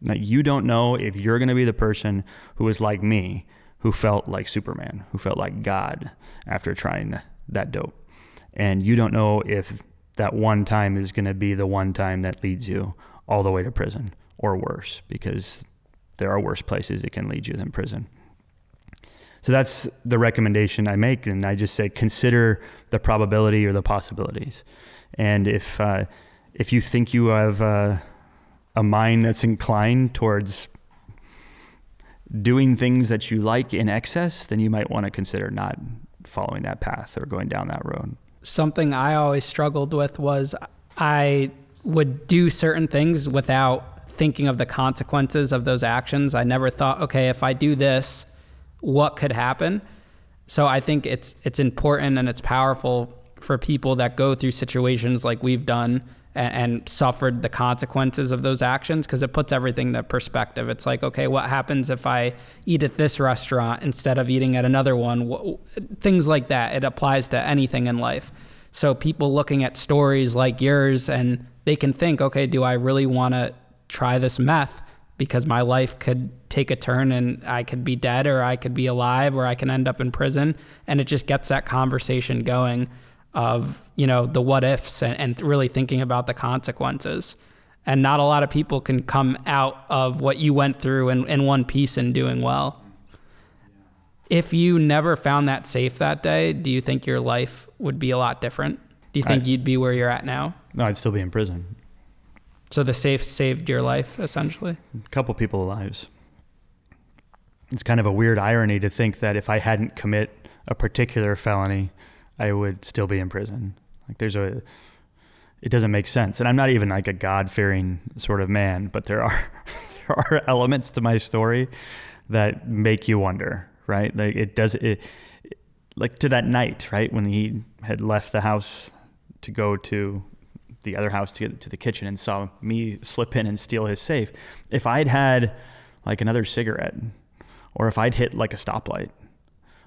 Speaker 2: Now, you don't know if you're going to be the person who is like me, who felt like Superman, who felt like God after trying that dope. And you don't know if that one time is going to be the one time that leads you all the way to prison or worse, because there are worse places it can lead you than prison. So that's the recommendation I make, and I just say consider the probability or the possibilities. And if uh, if you think you have uh, a mind that's inclined towards doing things that you like in excess, then you might want to consider not following that path or going down that road.
Speaker 1: Something I always struggled with was I would do certain things without thinking of the consequences of those actions. I never thought, okay, if I do this, what could happen. So I think it's it's important and it's powerful for people that go through situations like we've done and, and suffered the consequences of those actions because it puts everything into perspective. It's like, okay, what happens if I eat at this restaurant instead of eating at another one? Things like that. It applies to anything in life. So people looking at stories like yours and they can think, okay, do I really want to try this meth? Because my life could take a turn and I could be dead or I could be alive or I can end up in prison. And it just gets that conversation going of, you know, the what ifs and, and really thinking about the consequences. And not a lot of people can come out of what you went through in, in one piece and doing well. If you never found that safe that day, do you think your life would be a lot different? Do you think I, you'd be where you're at now?
Speaker 2: No, I'd still be in prison.
Speaker 1: So the safe saved your life, essentially?
Speaker 2: A couple people's lives. It's kind of a weird irony to think that if I hadn't commit a particular felony, I would still be in prison. Like there's a, it doesn't make sense. And I'm not even like a God fearing sort of man, but there are, there are elements to my story that make you wonder, right? Like it does, it, like to that night, right? When he had left the house to go to the other house to get to the kitchen and saw me slip in and steal his safe, if I'd had like another cigarette, or if I'd hit like a stoplight,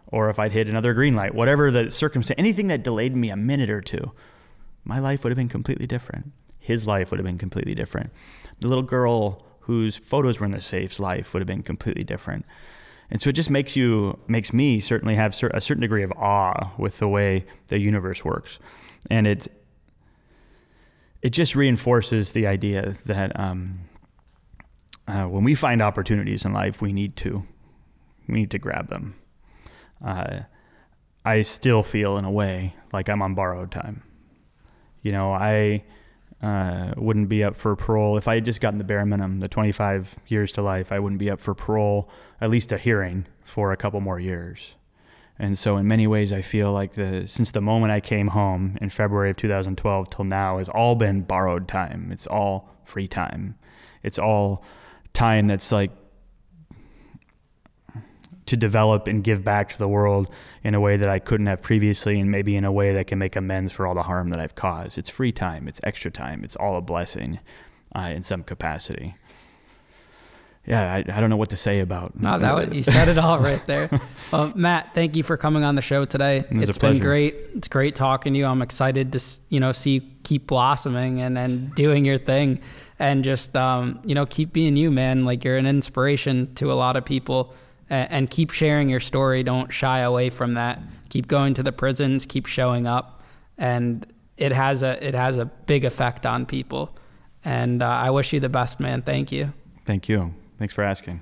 Speaker 2: or if I'd hit another green light, whatever the circumstance, anything that delayed me a minute or two, my life would have been completely different. His life would have been completely different. The little girl whose photos were in the safe's life would have been completely different. And so it just makes you, makes me certainly have a certain degree of awe with the way the universe works. And it, it just reinforces the idea that um, uh, when we find opportunities in life, we need to we need to grab them. Uh, I still feel in a way like I'm on borrowed time. You know, I uh, wouldn't be up for parole if I had just gotten the bare minimum, the 25 years to life. I wouldn't be up for parole, at least a hearing, for a couple more years. And so, in many ways, I feel like the since the moment I came home in February of 2012 till now has all been borrowed time. It's all free time. It's all time that's like to develop and give back to the world in a way that I couldn't have previously, and maybe in a way that can make amends for all the harm that I've caused. It's free time. It's extra time. It's all a blessing uh, in some capacity yeah, I, I don't know what to say about.
Speaker 1: No, that was, you said it all right there. well, Matt, thank you for coming on the show today.
Speaker 2: It
Speaker 1: has been great. It's great talking to you. I'm excited to you know see you keep blossoming and and doing your thing, and just um, you know keep being you, man. Like you're an inspiration to a lot of people, and, and keep sharing your story. Don't shy away from that. Keep going to the prisons. Keep showing up, and it has a it has a big effect on people. And uh, I wish you the best, man. Thank you.
Speaker 2: Thank you. Thanks for asking.